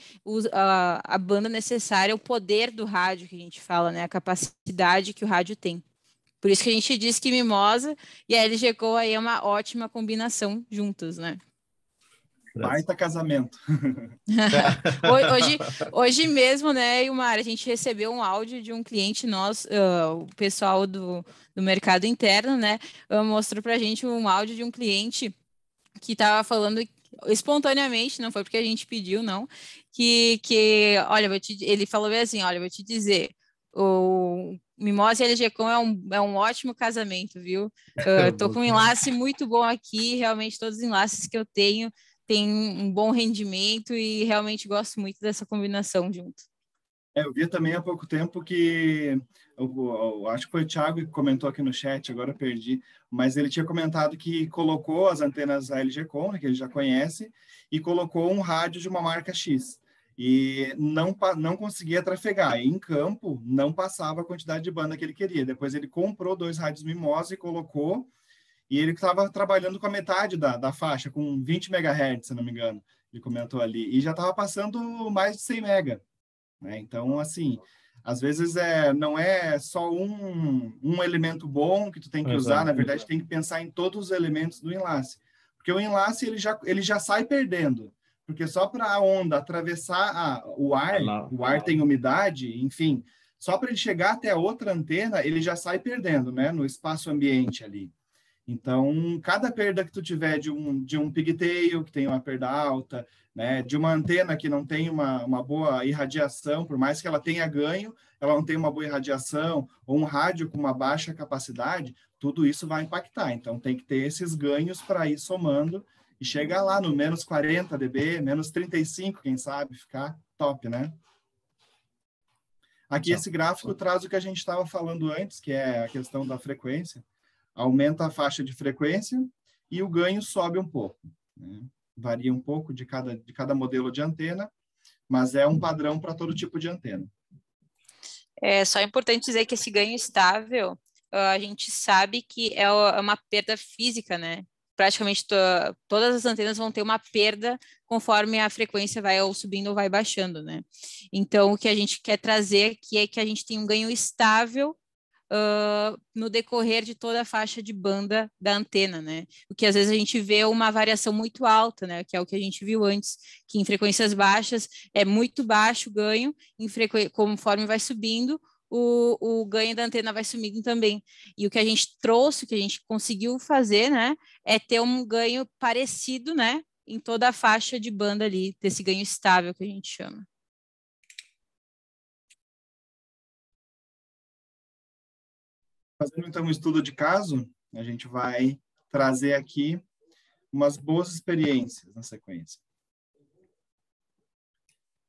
a, a banda necessária, o poder do rádio que a gente fala, né? A capacidade que o rádio tem. Por isso que a gente diz que Mimosa e a LG Co aí é uma ótima combinação juntos, né? Baita casamento. hoje, hoje mesmo, né, Ilmar, a gente recebeu um áudio de um cliente nosso, uh, o pessoal do, do mercado interno, né, uh, mostrou pra gente um áudio de um cliente que estava falando espontaneamente, não foi porque a gente pediu, não, que, que olha, te, ele falou assim, olha, vou te dizer, o Mimosa e LGCom é um, é um ótimo casamento, viu? Uh, tô com um enlace muito bom aqui, realmente todos os enlaces que eu tenho têm um bom rendimento e realmente gosto muito dessa combinação junto. É, eu vi também há pouco tempo que eu, eu, acho que foi o Thiago que comentou aqui no chat, agora perdi, mas ele tinha comentado que colocou as antenas LG Com, né, que ele já conhece, e colocou um rádio de uma marca X. e não, não conseguia trafegar. E em campo, não passava a quantidade de banda que ele queria. Depois ele comprou dois rádios Mimosa e colocou, e ele estava trabalhando com a metade da, da faixa, com 20 MHz, se não me engano, ele comentou ali, e já estava passando mais de 100 MB. Né? Então, assim, às vezes é, não é só um, um elemento bom que tu tem que Exato. usar, na verdade, tem que pensar em todos os elementos do enlace. Porque o enlace ele já, ele já sai perdendo porque só para a onda atravessar a, o ar, o ar tem umidade, enfim, só para ele chegar até a outra antena, ele já sai perdendo, né, no espaço ambiente ali. Então, cada perda que tu tiver de um, de um pigtail, que tem uma perda alta, né, de uma antena que não tem uma, uma boa irradiação, por mais que ela tenha ganho, ela não tem uma boa irradiação, ou um rádio com uma baixa capacidade, tudo isso vai impactar. Então, tem que ter esses ganhos para ir somando e chegar lá no menos 40 dB, menos 35, quem sabe, ficar top, né? Aqui esse gráfico traz o que a gente estava falando antes, que é a questão da frequência. Aumenta a faixa de frequência e o ganho sobe um pouco. Né? Varia um pouco de cada, de cada modelo de antena, mas é um padrão para todo tipo de antena. É só importante dizer que esse ganho estável, a gente sabe que é, é uma perda física, né? praticamente to todas as antenas vão ter uma perda conforme a frequência vai ou subindo ou vai baixando, né? Então, o que a gente quer trazer aqui é que a gente tem um ganho estável uh, no decorrer de toda a faixa de banda da antena, né? O que às vezes a gente vê uma variação muito alta, né? Que é o que a gente viu antes, que em frequências baixas é muito baixo o ganho, em conforme vai subindo, o, o ganho da antena vai sumindo também. E o que a gente trouxe, o que a gente conseguiu fazer, né, é ter um ganho parecido, né, em toda a faixa de banda ali, desse ganho estável que a gente chama. Fazendo então um estudo de caso, a gente vai trazer aqui umas boas experiências na sequência.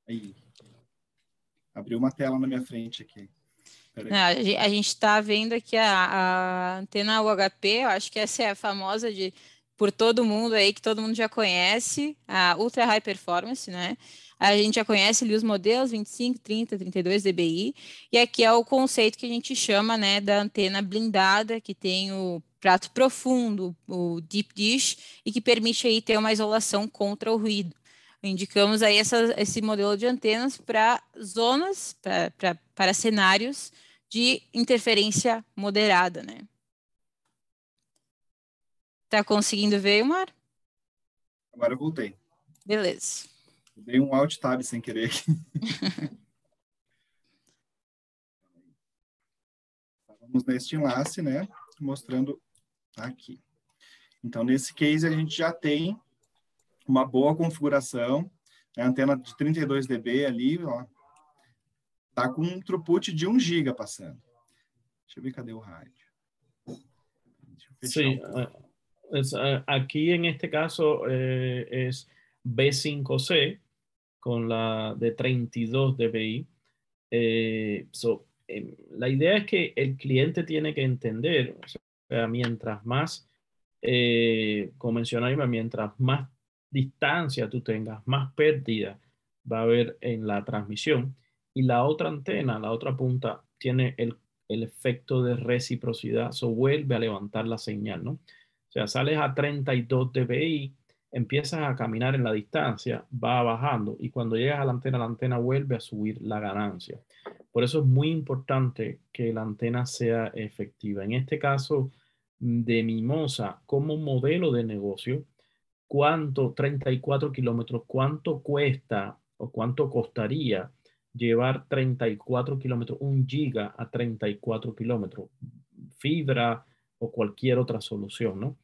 Aí. Abriu uma tela na minha frente aqui. Não, a gente está vendo aqui a, a, antena UHP, eu acho que essa é a famosa de por todo mundo aí, que todo mundo já conhece, a Ultra High Performance, né? A gente já conhece ali os modelos 25, 30, 32 dBi, e aqui é o conceito que a gente chama, né, da antena blindada, que tem o prato profundo, o deep dish, e que permite aí ter uma isolação contra o ruído. Indicamos aí essa, esse modelo de antenas para zonas, para cenários de interferência moderada, né? Tá conseguindo ver, Mar? Agora eu voltei. Beleza. Dei um alt tab sem querer aqui. Vamos neste enlace, né? Mostrando aqui. Então, nesse case, a gente já tem uma boa configuração, a antena de 32 dB ali, ó, tá com um throughput de 1 GB passando. Deixa eu ver cadê o rádio. Sí, um es, uh, aquí en este caso eh, es B5C con la de 32 dBi. Eh, so, eh, la idea es que el cliente tiene que entender, o sea, mientras más, eh, como mencionaba, mientras más distancia tú tengas, más pérdida va a haber en la transmisión. Y la otra antena, la otra punta, tiene el, efecto de reciprocidad, eso vuelve a levantar la señal, ¿no? O sea, sales a 32 dBi, empiezas a caminar en la distancia, va bajando y cuando llegas a la antena, la antena vuelve a subir la ganancia. Por eso es muy importante que la antena sea efectiva. En este caso de Mimosa, como modelo de negocio, cuánto, 34 kilómetros, cuánto cuesta o cuánto costaría llevar 34 kilómetros, un giga a 34 kilómetros, fibra o cualquier otra solución, ¿no?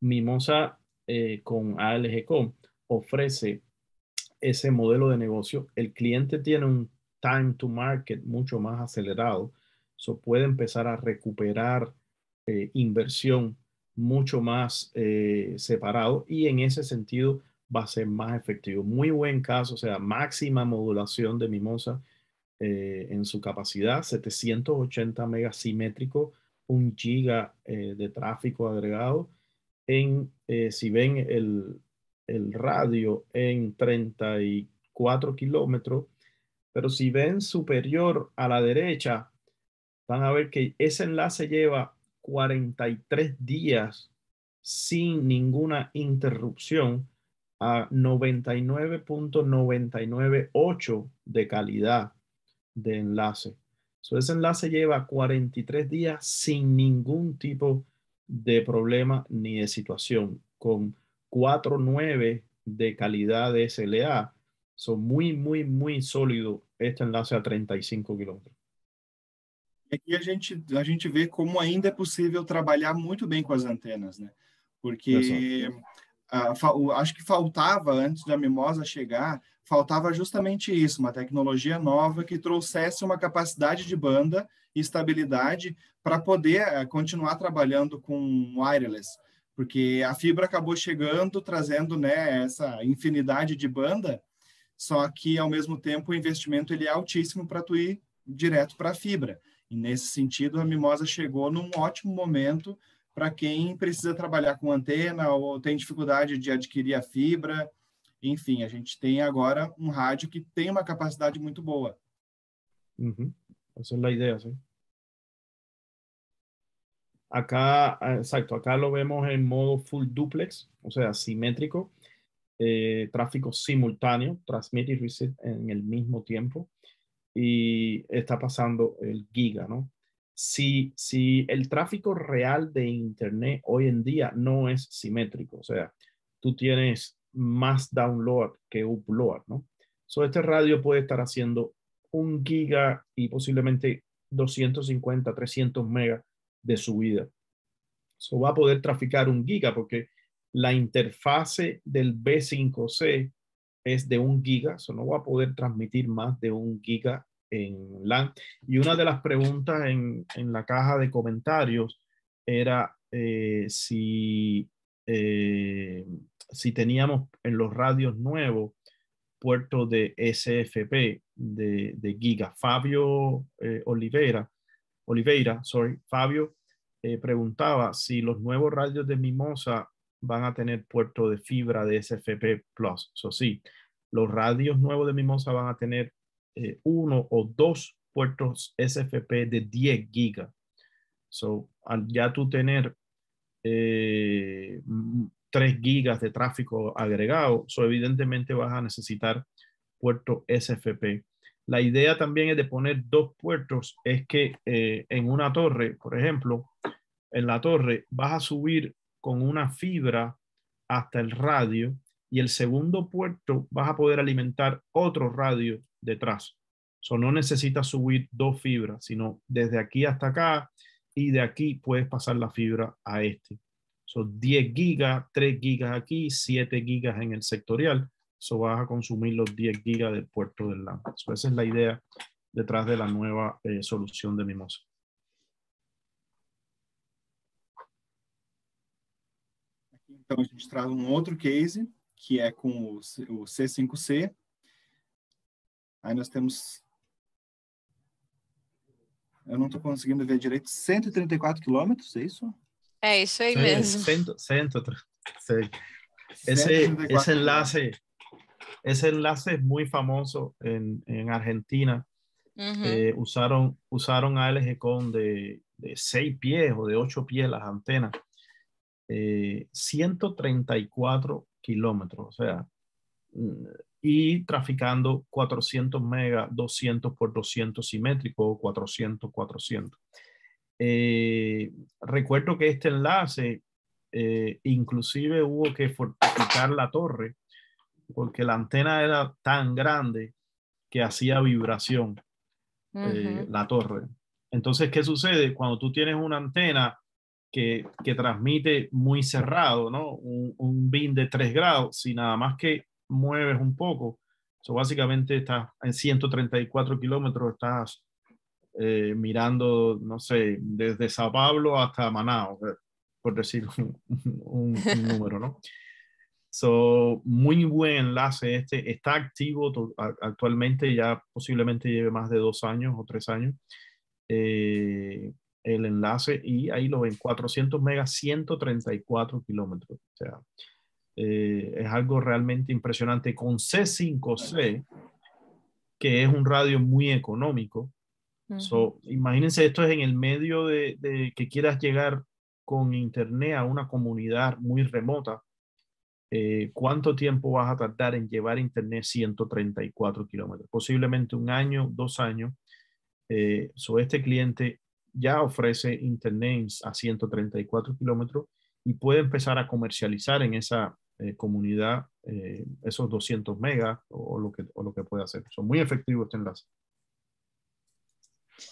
Mimosa eh, con ALGCOM ofrece ese modelo de negocio. El cliente tiene un time to market mucho más acelerado, so puede empezar a recuperar eh, inversión mucho más eh, separado y en ese sentido va a ser más efectivo. Muy buen caso, o sea, máxima modulación de Mimosa eh, en su capacidad, 780 megas simétrico, un giga de tráfico agregado. En, si ven el, el, radio en 30 y 4 kilómetros, pero si ven superior a la derecha, van a ver que ese enlace lleva 43 días sin ninguna interrupción a 99.998 de calidad de enlace. So, ese enlace lleva 43 días sin ningún tipo de problema ni de situación, con 4.9 de calidad de SLA. Son muy, muy, muy sólido este enlace a 35 kilómetros. Aqui a gente, a gente vê como ainda é possível trabalhar muito bem com as antenas, né? Porque uh, acho que faltava, antes da Mimosa chegar, faltava justamente isso, uma tecnologia nova que trouxesse uma capacidade de banda e estabilidade para poder uh, continuar trabalhando com wireless, porque a fibra acabou chegando, trazendo né, essa infinidade de banda, só que, ao mesmo tempo, o investimento ele é altíssimo para tu ir direto para a fibra. E, nesse sentido, a Mimosa chegou num ótimo momento para quem precisa trabalhar com antena ou tem dificuldade de adquirir a fibra. Enfim, a gente tem agora um rádio que tem uma capacidade muito boa. Uhum. Esa es la idea, sí. Acá, exacto, acá lo vemos en modo full duplex, o sea, simétrico, eh, tráfico simultáneo, transmit y reset en el mismo tiempo, y está pasando el giga, ¿no? si, si el tráfico real de Internet hoy en día no es simétrico, o sea, tú tienes más download que upload, ¿no? So, este radio puede estar haciendo un giga y posiblemente 250, 300 megas de subida. So, va a poder traficar un giga porque la interfase del B5C es de un giga, so no va a poder transmitir más de un giga en LAN. Y una de las preguntas en, en la caja de comentarios era eh, si, eh, si teníamos en los radios nuevos puertos de SFP de, de Giga. Fabio eh, Oliveira, Oliveira, sorry, Fabio preguntaba si los nuevos radios de Mimosa van a tener puerto de fibra de SFP Plus. Eso sí, los radios nuevos de Mimosa van a tener eh, uno o dos puertos SFP de 10 gigas. So, al ya tú tener eh, 3 gigas de tráfico agregado, so evidentemente vas a necesitar puerto SFP. La idea también es de poner dos puertos, es que eh, en una torre, por ejemplo, en la torre vas a subir con una fibra hasta el radio y el segundo puerto vas a poder alimentar otro radio detrás. So, no necesitas subir dos fibras, sino desde aquí hasta acá y de aquí puedes pasar la fibra a este. Son 10 gigas, 3 gigas aquí, 7 gigas en el sectorial. So, vas a consumir los 10 gigas del puerto del LAN. esa es la idea detrás de la nueva eh, solución de Mimosa. Aqui, então, a gente traz um outro case, que é com o, o C5C. Aí nós temos eu não estou conseguindo ver direito, 134 quilômetros, é isso? É isso aí mesmo. Cento, cento, sí. ese, ese enlace, ese enlace es muy famoso en, en Argentina. Uh -huh. eh, usaron, usaron ALG con de, de 6 pies o de 8 pies las antenas. Eh, 134 kilómetros, o sea, y traficando 400 megas, 200 por 200 simétrico, 400, 400. Eh, recuerdo que este enlace eh, inclusive hubo que fortificar la torre porque la antena era tan grande que hacía vibración uh -huh. eh, la torre. Entonces, ¿qué sucede? Cuando tú tienes una antena que, que transmite muy cerrado, ¿no? Un, un bin de 3 grados, si nada más que mueves un poco. So, básicamente estás en 134 kilómetros, estás eh, mirando, no sé, desde Sao Paulo hasta Manao, por decir un, un, un número, ¿no? So, muy buen enlace este, está activo actualmente, ya posiblemente lleve más de dos años o tres años. Eh, el enlace y ahí lo ven, 400 megas, 134 kilómetros. O sea, eh, es algo realmente impresionante. Con C5C, que es un radio muy económico, imagínense, esto es en el medio de, de, que quieras llegar con internet a una comunidad muy remota. Eh, ¿Cuánto tiempo vas a tardar en llevar internet 134 kilómetros? Posiblemente un año, dos años. Eh, este cliente ya ofrece internet a 134 kilómetros y puede empezar a comercializar en esa eh, comunidad eh, esos 200 megas o, lo que, o lo que puede hacer. Son muy efectivos este enlace.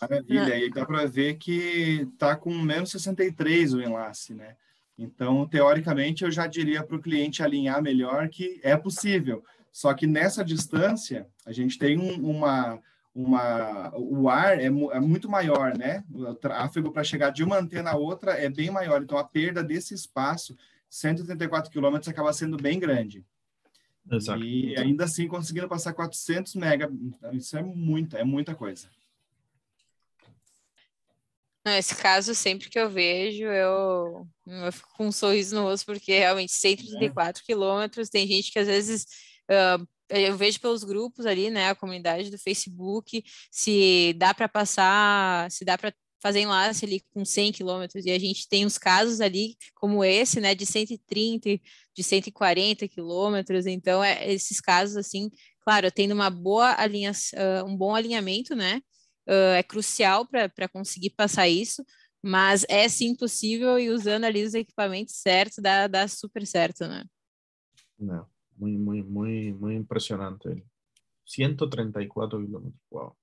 Maravilha, e dá para ver que está com menos 63 o enlace, né? Então, teoricamente, eu já diria para o cliente alinhar melhor que é possível. Só que nessa distância, a gente tem um, uma, uma. O ar é, é, muito maior, né? O tráfego para chegar de uma antena a outra é bem maior. Então, a perda desse espaço, 134 quilômetros, acaba sendo bem grande. Exato. E ainda assim, conseguindo passar 400 mega, isso é muita, é muita coisa. Nesse caso, sempre que eu vejo, eu, eu fico com um sorriso no rosto, porque realmente 134 é. quilômetros, tem gente que às vezes uh, eu vejo pelos grupos ali, né, a comunidade do Facebook, se dá para passar, se dá para fazer enlace ali com 100 quilômetros, e a gente tem uns casos ali, como esse, né, de 130, de 140 quilômetros, então é, esses casos, assim, claro, tendo uma boa alinha, uh, um bom alinhamento, né, uh, é crucial para conseguir passar isso, mas é sim possível e usando ali os equipamentos certos dá, dá super certo, né? Não, muito, muito, muito, muito impressionante. 134 quilômetros, uau.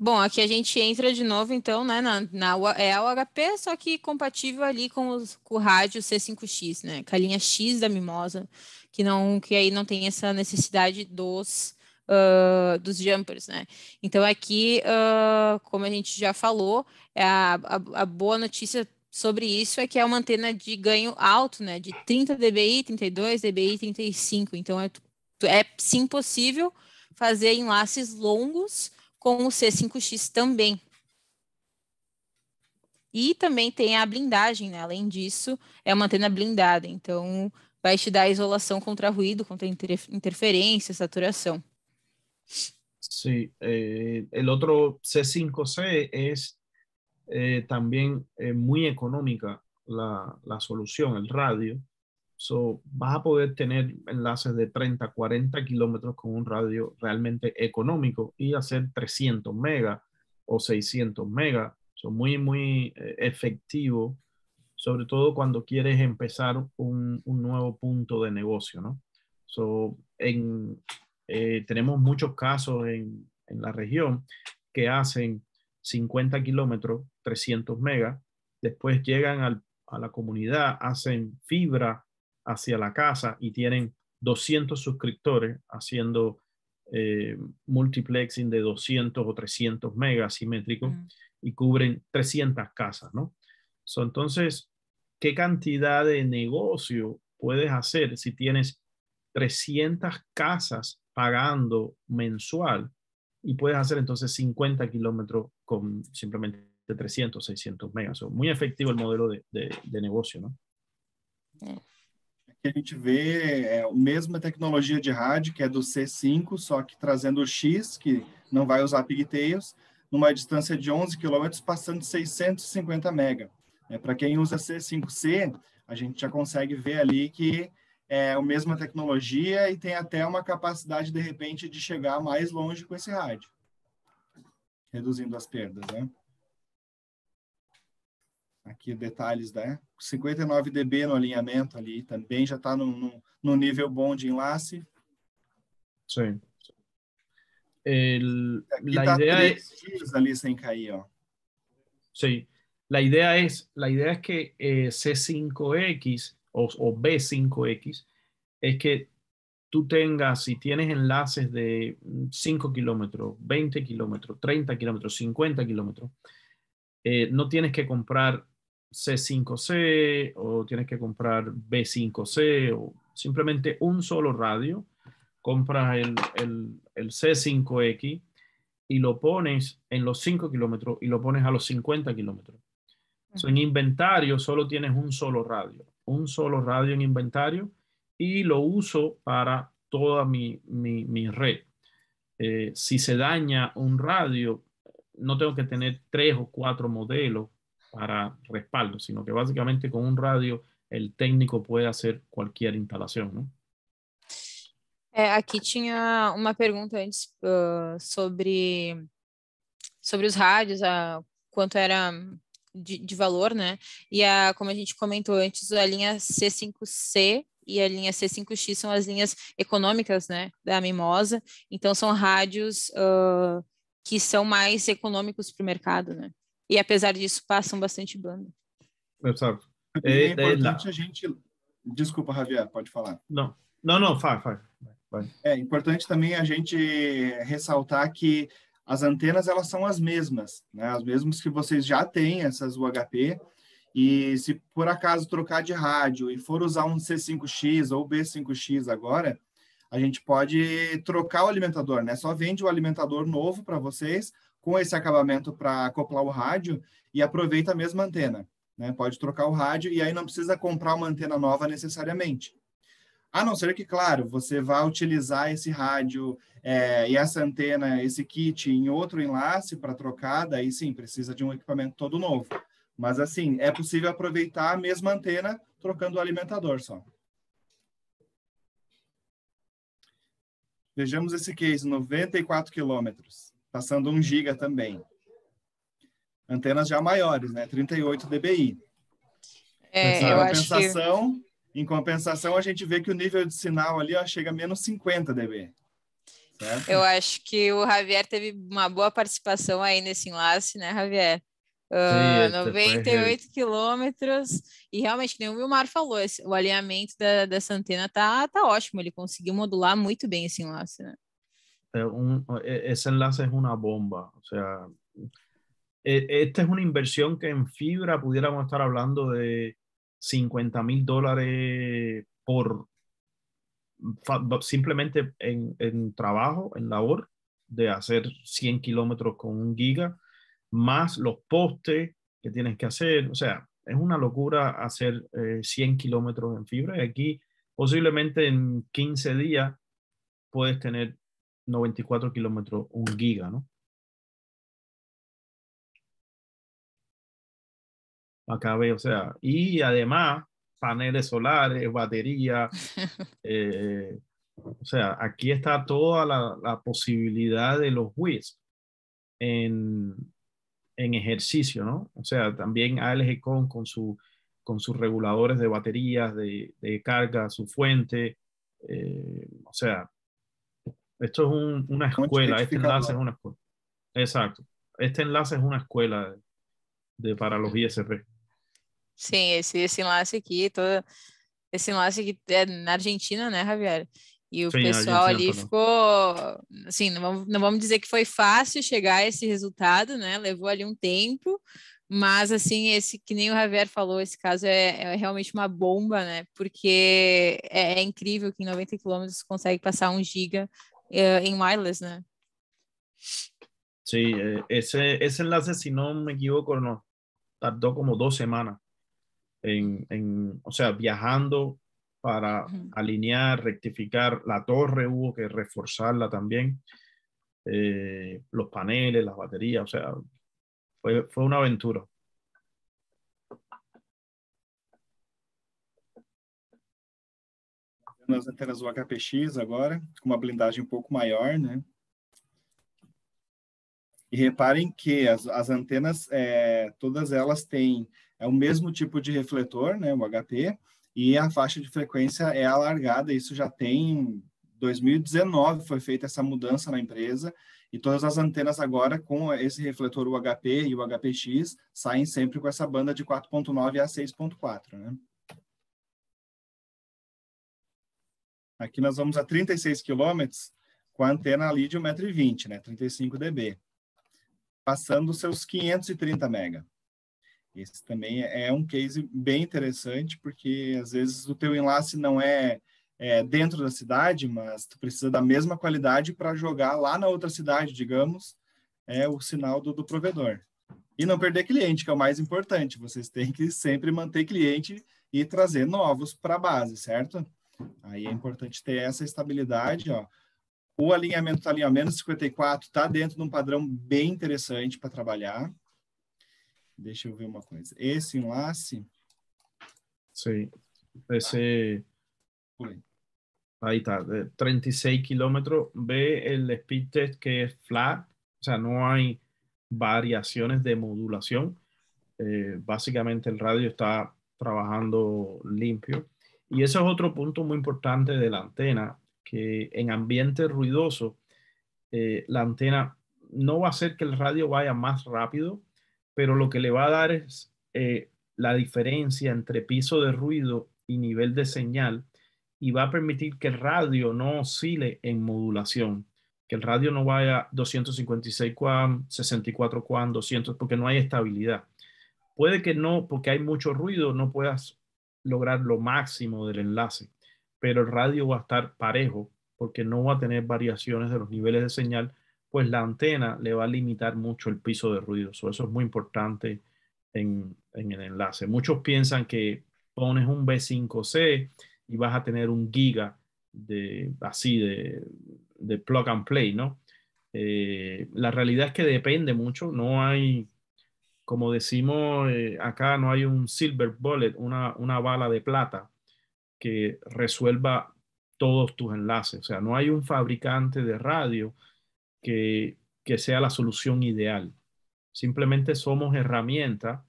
Bom, aqui a gente entra de novo, então, né, na, na é a UHP, só que compatível ali com, os, com o rádio C5X, né, com a linha X da Mimosa, que não, que aí não tem essa necessidade dos uh, dos jumpers, né. Então aqui, uh, como a gente já falou, é a, a, a, boa notícia sobre isso é que é uma antena de ganho alto, né, de 30 dBi, 32 dBi, 35. Então é, é sim possível fazer enlaces longos com o C5X também. E também tem a blindagem, né? Além disso, é uma antena blindada, então vai te dar isolação contra ruído, contra interferência, saturação. Sí, eh, el otro C5C es eh, también eh, muy económica la, la, solución, el radio. So, vas a poder tener enlaces de 30, 40 kilómetros con un radio realmente económico y hacer 300 megas o 600 megas. Son muy, muy eh, efectivos, sobre todo cuando quieres empezar un, un, nuevo punto de negocio, ¿no? So, en, eh, tenemos muchos casos en, en la región que hacen 50 kilómetros, 300 megas, después llegan al, a la comunidad, hacen fibra hacia la casa y tienen 200 suscriptores haciendo eh, multiplexing de 200 o 300 megas simétricos y cubren 300 casas, ¿no? entonces, ¿qué cantidad de negocio puedes hacer si tienes 300 casas pagando mensual y puedes hacer entonces 50 kilómetros con simplemente 300, 600 megas? muy efectivo el modelo de, de, negocio, ¿no? Que a gente vê é a mesma tecnologia de rádio, que é do C5, só que trazendo o X, que não vai usar pigtails, numa distância de 11 km, passando de 650 mega. É, Para quem usa C5C, a gente já consegue ver ali que é a mesma tecnologia e tem até uma capacidade, de repente, de chegar mais longe com esse rádio, reduzindo as perdas, né? Aqui detalhes, né? 59 dB no alinhamento ali, também já está no, no, nível bom de enlace. Sim. El, la tá idea es ali sem cair, ó. Sí. La idea es, la idea es que eh, C5X o, o, B5X es que tú tengas, si tienes enlaces de 5 kilómetros, 20 kilómetros, 30 kilómetros, 50 kilómetros, eh, no tienes que comprar C5C o tienes que comprar B5C o simplemente un solo radio, compras el, el, C5X y lo pones en los 5 kilómetros y lo pones a los 50 kilómetros. So, en inventario solo tienes un solo radio, un solo radio en inventario y lo uso para toda mi, mi, mi red. Eh, si se daña un radio, no tengo que tener tres o cuatro modelos para respaldo, sino que básicamente con un radio el técnico puede hacer cualquier instalación, ¿no? É, aqui tinha uma pergunta antes uh, sobre, sobre os rádios, a, quanto era de, de, valor, né? E a, como a gente comentou antes, a linha C5C e a linha C5X são as linhas econômicas, né, da Mimosa. Então são rádios uh, que são mais econômicos para o mercado, né? E apesar disso passam bastante banda. Exato. É, é importante a gente. Desculpa, Javier, pode falar. Não, não, não, faz, faz. É importante também a gente ressaltar que as antenas elas são as mesmas, né? As mesmas que vocês já têm, essas UHP. E se por acaso trocar de rádio e for usar um C5X ou B5X agora, a gente pode trocar o alimentador, né? Só vende o alimentador novo para vocês com esse acabamento para acoplar o rádio e aproveita a mesma antena, né? Pode trocar o rádio e aí não precisa comprar uma antena nova necessariamente. A não ser que, claro, você vá utilizar esse rádio é, e essa antena, esse kit em outro enlace para trocar, daí sim, precisa de um equipamento todo novo. Mas, assim, é possível aproveitar a mesma antena trocando o alimentador só. Vejamos esse case, 94 quilômetros, passando 1 giga também. Antenas já maiores, né? 38 dBi. É, eu compensação, que em compensação, a gente vê que o nível de sinal ali ó, chega a menos 50 dB. Certo? Eu acho que o Javier teve uma boa participação aí nesse enlace, né, Javier? Uh, Sim, 98 quilômetros e realmente, nem o Wilmar falou, esse, o alinhamento da, dessa antena tá, tá ótimo, ele conseguiu modular muito bem esse enlace, né? É um, esse enlace é uma bomba, o sea, esta es una inversión que en fibra pudiéramos estar hablando de 50 mil dólares por simplemente en, en, trabajo, en labor, de hacer 100 kilómetros con un giga, más los postes que tienes que hacer. O sea, es una locura hacer 100 eh, kilómetros en fibra. Y aquí posiblemente en 15 días puedes tener 94 kilómetros, un giga, ¿no? acá ve, o sea, y además paneles solares, batería, eh, o sea, aquí está toda la, la posibilidad de los WISP en, en, ejercicio, ¿no? O sea, también ALG con, con, su, con sus reguladores de baterías, de, de carga, su fuente, eh, o sea, esto es un, una escuela, este enlace es una escuela. Exacto, este enlace es una escuela de, de para los ISP. Sim, esse, esse enlace aqui, todo, esse enlace aqui é na Argentina, né, Javier? E o Sim, pessoal ali ficou, assim, não vamos, não vamos dizer que foi fácil chegar a esse resultado, né? Levou ali um tempo, mas assim, esse que nem o Javier falou, esse caso é, é realmente uma bomba, né? Porque é, é, incrível que em 90 quilômetros consegue passar um giga uh, em wireless, né? Sí, esse, esse enlace, se não me equivoco, no, tardó como dos semanas. en, en o sea, viajando para alinear, rectificar la torre, hubo que reforzarla también, eh, los paneles, las baterías, o sea, fue, fue una aventura. Nas antenas do HPX agora, com uma blindagem um pouco maior, né? E reparem que as, as antenas, é, todas elas têm é o mesmo tipo de refletor, né, o HP, e a faixa de frequência é alargada. Isso já tem 2019 foi feita essa mudança na empresa e todas as antenas agora com esse refletor UHP e o HPX saem sempre com essa banda de 4.9 a 6.4, né? Aqui nós vamos a 36 quilômetros com a antena ali de 1,20m, né? 35 dB, passando seus 530 mega. Esse também é um case bem interessante, porque às vezes o teu enlace não é, é dentro da cidade, mas tu precisa da mesma qualidade para jogar lá na outra cidade, digamos, é o sinal do, do provedor. E não perder cliente, que é o mais importante. Vocês têm que sempre manter cliente e trazer novos para a base, certo? Aí é importante ter essa estabilidade, ó. O alinhamento está ali a menos 54, está dentro de um padrão bem interessante para trabalhar. Deixa eu ver uma coisa. Esse enlace. Sim. Esse. Ahí está, 36 kilómetros. Ve el speed test que es flat, o sea, no hay variaciones de modulación. Eh, básicamente el radio está trabajando limpio. Y eso es otro punto muy importante de la antena, que en ambiente ruidoso, eh, la antena no va a hacer que el radio vaya más rápido, pero lo que le va a dar es eh, la diferencia entre piso de ruido y nivel de señal y va a permitir que el radio no oscile en modulación, que el radio no vaya 256 QAM, 64 QAM, 200, porque no hay estabilidad. Puede que no, porque hay mucho ruido, no puedas lograr lo máximo del enlace, pero el radio va a estar parejo porque no va a tener variaciones de los niveles de señal, pues la antena le va a limitar mucho el piso de ruido. eso es muy importante en, en el enlace. Muchos piensan que pones un B5C y vas a tener un giga de así de, de plug and play, ¿no? Eh, la realidad es que depende mucho, no hay, como decimos eh, acá, no hay un silver bullet, una, una bala de plata que resuelva todos tus enlaces, o sea, no hay un fabricante de radio que, que sea la solución ideal. Simplemente somos herramientas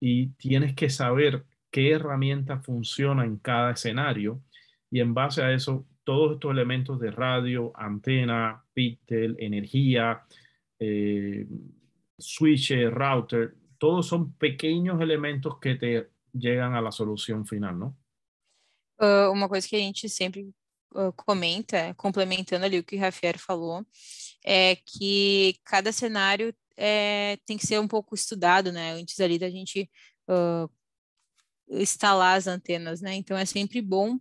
y tienes que saber qué herramienta funciona en cada escenario y en base a eso, todos estos elementos de radio, antena, pixel, energía, eh, switch, router, todos son pequeños elementos que te llegan a la solución final, ¿no? Uh, uma coisa que a gente sempre uh, comenta, complementando ali o que o Rafael falou, é que cada cenário é, tem que ser um pouco estudado, né? Antes ali da gente uh, instalar as antenas, né? Então é sempre bom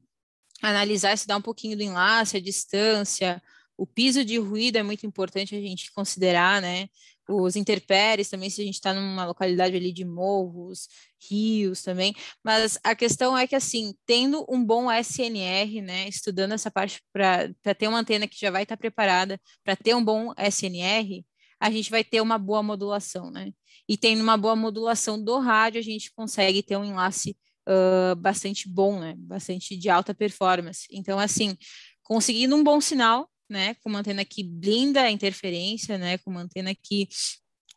analisar, estudar um pouquinho do enlace, a distância, o piso de ruído é muito importante a gente considerar, né? Os interpéries também, se a gente está numa localidade ali de morros, rios também. Mas a questão é que, assim, tendo um bom SNR, né? Estudando essa parte para ter uma antena que já vai estar tá preparada para ter um bom SNR, a gente vai ter uma boa modulação, né? E tendo uma boa modulação do rádio, a gente consegue ter um enlace uh, bastante bom, né? Bastante de alta performance. Então, assim, conseguindo um bom sinal, né? Com uma antena que blinda a interferência, né? Com uma antena que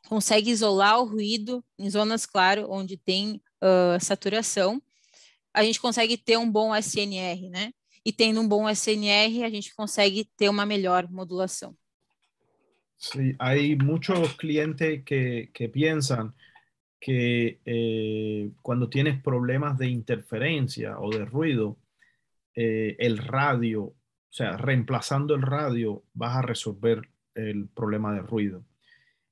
consegue isolar o ruído em zonas, claro, onde tem uh, saturação, a gente consegue ter um bom SNR, né? E tendo um bom SNR, a gente consegue ter uma melhor modulação. Sí, hay muchos clientes que, que piensan que eh, tienes problemas de interferencia o de ruido, eh, el radio, o sea, reemplazando el radio, vas a resolver el problema de ruido.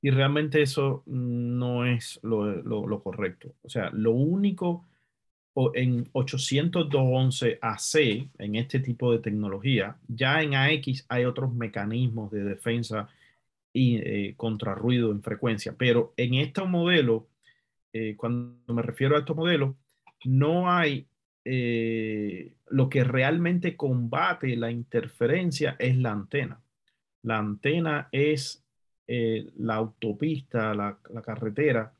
Y realmente eso no es lo, correcto. O sea, lo único en 802.11ac, en este tipo de tecnología, ya en AX hay otros mecanismos de defensa y eh, contra ruido en frecuencia. Pero en este modelo, eh, cuando me refiero a estos modelos, no hay eh, lo que realmente combate la interferencia es la antena. La antena es la autopista, la, carretera,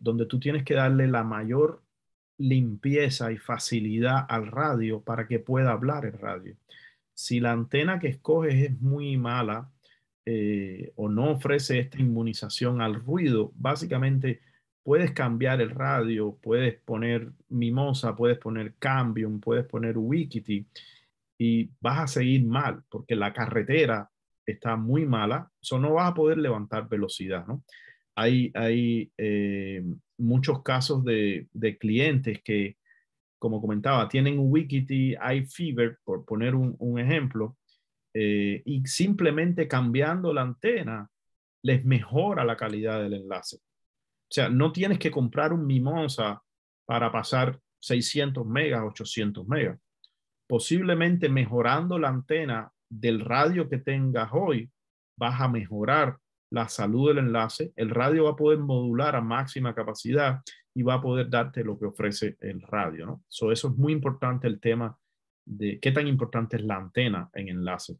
donde tú tienes que darle la mayor limpieza y facilidad al radio para que pueda hablar el radio. Si la antena que escoges es muy mala, eh, o no ofrece esta inmunización al ruido, básicamente puedes cambiar el radio, puedes poner Mimosa, puedes poner Cambium, puedes poner Wikiti y vas a seguir mal porque la carretera está muy mala, eso no vas a poder levantar velocidad, ¿no? Hay, hay eh, muchos casos de, de, clientes que, como comentaba, tienen Wikiti, iFever, por poner un, un ejemplo, eh, y simplemente cambiando la antena les mejora la calidad del enlace. O sea, no tienes que comprar un Mimosa para pasar 600 megas, 800 megas. Posiblemente mejorando la antena del radio que tengas hoy, vas a mejorar la salud del enlace, el radio va a poder modular a máxima capacidad y va a poder darte lo que ofrece el radio, ¿no? eso es muy importante el tema de qué tan importante es la antena en enlace.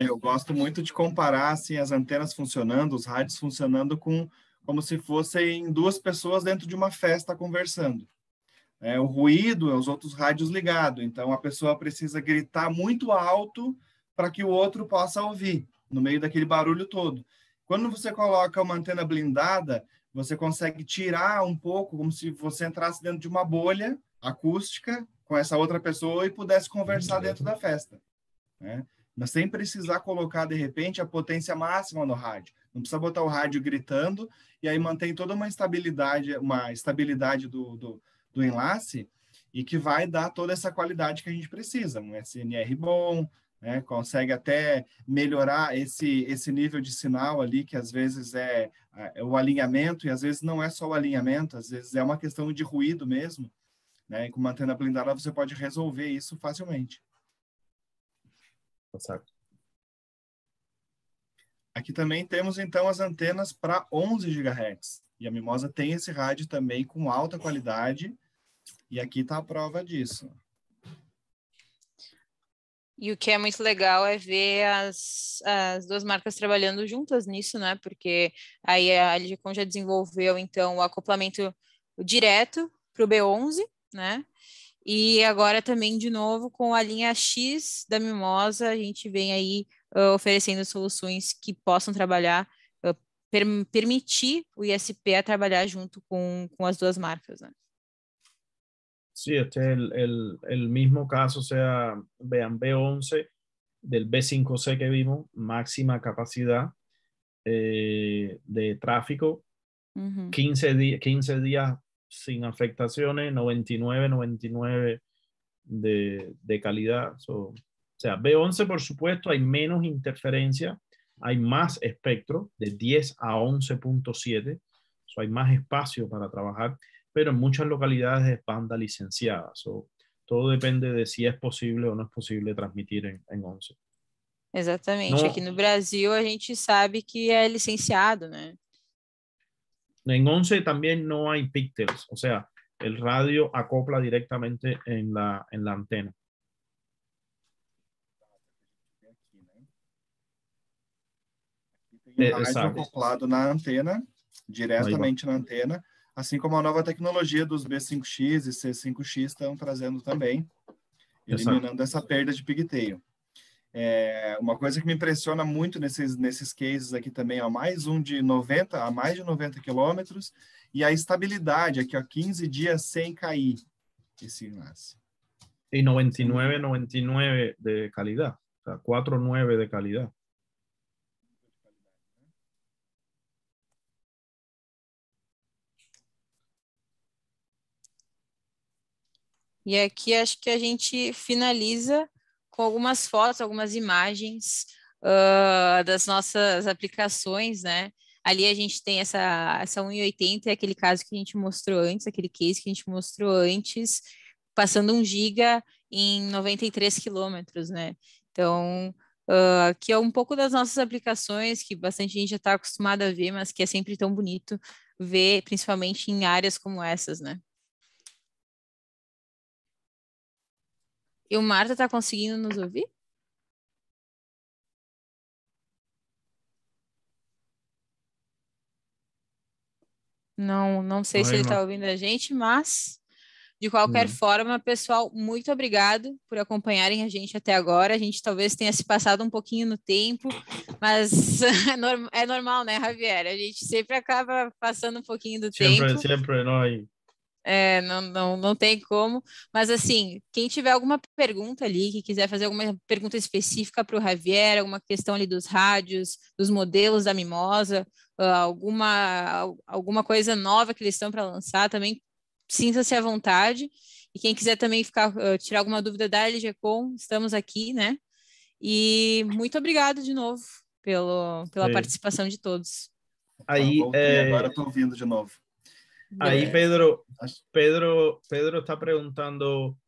Eu gosto muito de comparar assim, as antenas funcionando, os rádios funcionando com como se fossem duas pessoas dentro de uma festa conversando. É, o ruído é os outros rádios ligados, então a pessoa precisa gritar muito alto para que o outro possa ouvir no meio daquele barulho todo. Quando você coloca uma antena blindada, você consegue tirar um pouco, como se você entrasse dentro de uma bolha acústica com essa outra pessoa e pudesse conversar uhum. dentro da festa. Né? Mas sem precisar colocar, de repente, a potência máxima no rádio. Não precisa botar o rádio gritando e aí mantém toda uma estabilidade, uma estabilidade do, do, do enlace e que vai dar toda essa qualidade que a gente precisa. Um SNR bom, né? consegue até melhorar esse, esse nível de sinal ali, que às vezes é, é, o alinhamento, e às vezes não é só o alinhamento, às vezes é uma questão de ruído mesmo. Né? E com uma antena blindada você pode resolver isso facilmente. Certo. Aqui também temos então as antenas para 11 GHz. E a Mimosa tem esse rádio também com alta qualidade. E aqui está a prova disso. E o que é muito legal é ver as, as duas marcas trabalhando juntas nisso, né? Porque aí a LGCOM já desenvolveu, então, o acoplamento direto para o B11, né? E agora também, de novo, com a linha X da Mimosa, a gente vem aí uh, oferecendo soluções que possam trabalhar, uh, per permitir o ISP a trabalhar junto com, com as duas marcas, né? Sí, este es el, el, el, mismo caso, o sea, vean, B11 del B5C que vimos, máxima capacidad eh, de tráfico, uh -huh. 15, 15 días sin afectaciones, 99, 99 de, de calidad. So, o sea, B11, por supuesto, hay menos interferencia, hay más espectro, de 10 a 11.7, so hay más espacio para trabajar pero en muchas localidades es banda licenciada. So, todo depende de si es posible o no es posible transmitir em, em 11. Exatamente. No, Aqui no Brasil a gente sabe que é licenciado, né? En 11 también no hay píxeles, o sea, el radio acopla directamente en la, en la antena. Um rádio acoplado na antena, diretamente na antena, assim como a nova tecnologia dos B5X e C5X estão trazendo também, eliminando Exato. essa perda de pigtail. É, uma coisa que me impressiona muito nesses, nesses cases aqui também, ó, mais um de 90 a mais de 90 quilômetros e a estabilidade aqui, ó, 15 dias sem cair esse enlace. E 99, 99 de qualidade, 4,9 de qualidade. E aqui acho que a gente finaliza com algumas fotos, algumas imagens uh, das nossas aplicações, né? Ali a gente tem essa, essa 1,80, é aquele caso que a gente mostrou antes, aquele case que a gente mostrou antes, passando um giga em 93 quilômetros, né? Então, uh, aqui é um pouco das nossas aplicações, que bastante gente já está acostumada a ver, mas que é sempre tão bonito ver, principalmente em áreas como essas, né? E o Marta está conseguindo nos ouvir? Não, não sei Oi, se ele está ouvindo a gente, mas de qualquer não. forma, pessoal, muito obrigado por acompanharem a gente até agora. A gente talvez tenha se passado um pouquinho no tempo, mas é, normal, né, Javier? A gente sempre acaba passando um pouquinho do sempre, tempo. Sempre, nós é, não, não, não tem como. Mas, assim, quem tiver alguma pergunta ali, que quiser fazer alguma pergunta específica para o Javier, alguma questão ali dos rádios, dos modelos da Mimosa, ah, alguma, alguma coisa nova que eles estão para lançar, também sinta-se à vontade. E quem quiser também ficar, uh, tirar alguma dúvida da LGCom, estamos aqui, né? E muito obrigado de novo pelo, pela participação de todos. Aí, é... agora estou ouvindo de novo. Ahí Pedro, Pedro, Pedro está preguntando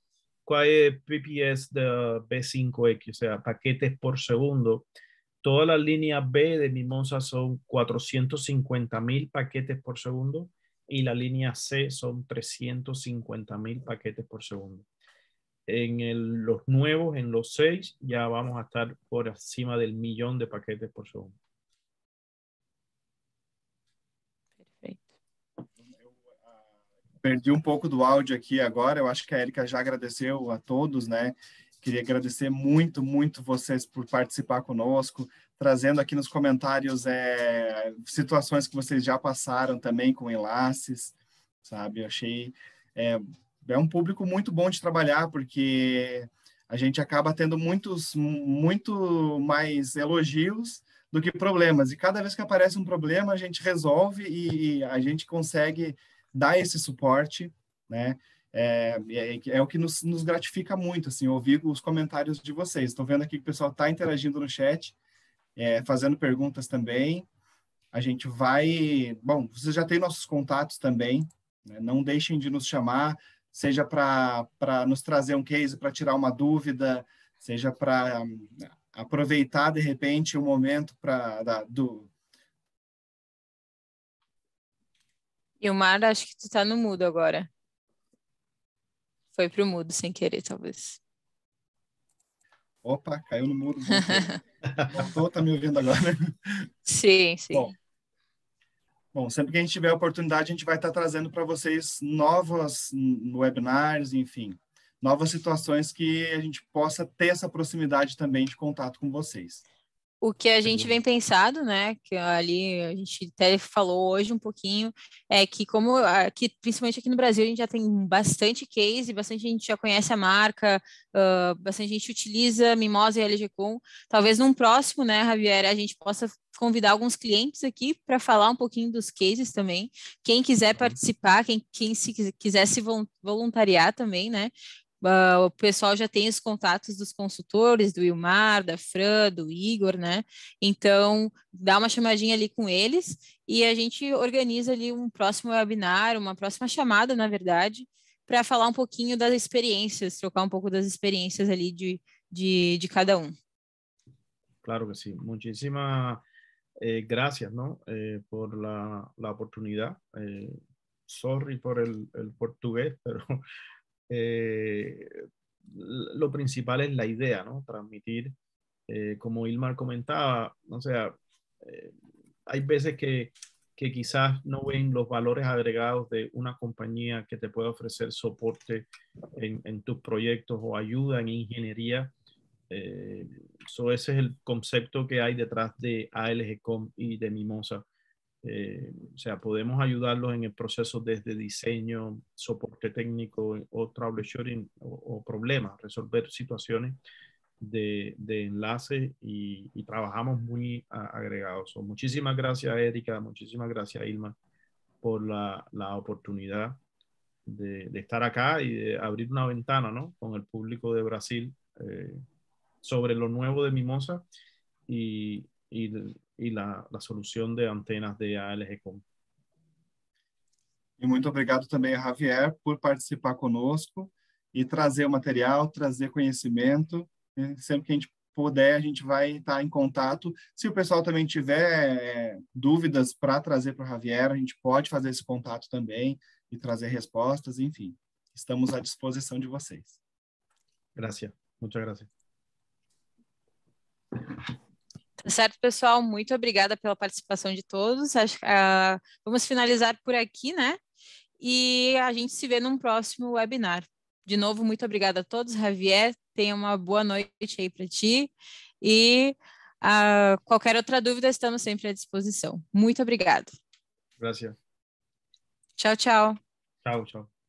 cuál es PPS de B5X, o sea, paquetes por segundo. Toda la línea B de Mimosa son 450 mil paquetes por segundo y la línea C son 350 mil paquetes por segundo. En los nuevos, en los 6, ya vamos a estar por encima del millón de paquetes por segundo. Perdi um pouco do áudio aqui agora. Eu acho que a Erika já agradeceu a todos, né? Queria agradecer muito, muito vocês por participar conosco, trazendo aqui nos comentários é, situações que vocês já passaram também com enlaces, sabe? Eu achei é, é um público muito bom de trabalhar porque a gente acaba tendo muitos, muito mais elogios do que problemas. E cada vez que aparece um problema, a gente resolve e a gente consegue dar esse suporte, né? É, é, é, o que nos, nos, gratifica muito, assim, ouvir os comentários de vocês. Estou vendo aqui que o pessoal está interagindo no chat, é, fazendo perguntas também. A gente vai... Bom, vocês já têm nossos contatos também, né? não deixem de nos chamar, seja para nos trazer um case, para tirar uma dúvida, seja para um, aproveitar, de repente, o momento para do... E o Mar, acho que tu está no mudo agora. Foi pro mudo sem querer, talvez. Opa, caiu no mudo. Voltou, tá me ouvindo agora? Sim, sim. Bom, bom, sempre que a gente tiver a oportunidade, a gente vai estar trazendo para vocês novos webinars, enfim, novas situações que a gente possa ter essa proximidade também de contato com vocês. O que a gente vem pensado, né, que ali a gente até falou hoje um pouquinho, é que como aqui, principalmente aqui no Brasil, a gente já tem bastante case, bastante gente já conhece a marca, uh, bastante gente utiliza Mimosa e LG Com. Talvez num próximo, né, Javier, a gente possa convidar alguns clientes aqui para falar um pouquinho dos cases também. Quem quiser participar, quem, quem se quiser se voluntariar também, né? Uh, o pessoal já tem os contatos dos consultores, do Ilmar, da Fran, do Igor, né? Então, dá uma chamadinha ali com eles e a gente organiza ali um próximo webinar, uma próxima chamada, na verdade, para falar um pouquinho das experiências, trocar um pouco das experiências ali de, de, de cada um. Claro que sí. Muchísimas eh, gracias, ¿no? Eh, por la, la oportunidad. Eh, sorry por el, el portugués, pero Eh, lo principal es la idea, ¿no? Transmitir, eh, como Ilmar comentaba, o sea, eh, hay veces que, que, quizás no ven los valores agregados de una compañía que te puede ofrecer soporte en, en tus proyectos o ayuda en ingeniería. eso ese es el concepto que hay detrás de ALGCOM y de Mimosa. Eh, o sea, podemos ayudarlos en el proceso desde diseño, soporte técnico o troubleshooting o, problemas, resolver situaciones de, de enlace y, trabajamos muy agregados. muchísimas gracias, Erika, muchísimas gracias, Ilma, por la, la oportunidad de, de, estar acá y de abrir una ventana ¿no? con el público de Brasil eh, sobre lo nuevo de Mimosa y, y e la, la solução de antenas de ALGCOM. E muito obrigado também a Javier por participar conosco e trazer o material, trazer conhecimento. Sempre que a gente puder, a gente vai estar em contato. Se o pessoal também tiver é, dúvidas para trazer para o Javier, a gente pode fazer esse contato também e trazer respostas, enfim. Estamos à disposição de vocês. Gracias. Muchas gracias. Tá certo, pessoal? Muito obrigada pela participação de todos. Acho, uh, vamos finalizar por aqui, né? E a gente se vê num próximo webinar. De novo, muito obrigada a todos. Javier, tenha uma boa noite aí para ti. E uh, qualquer outra dúvida, estamos sempre à disposição. Muito obrigado. Gracias. Tchau, tchau. Tchau, tchau.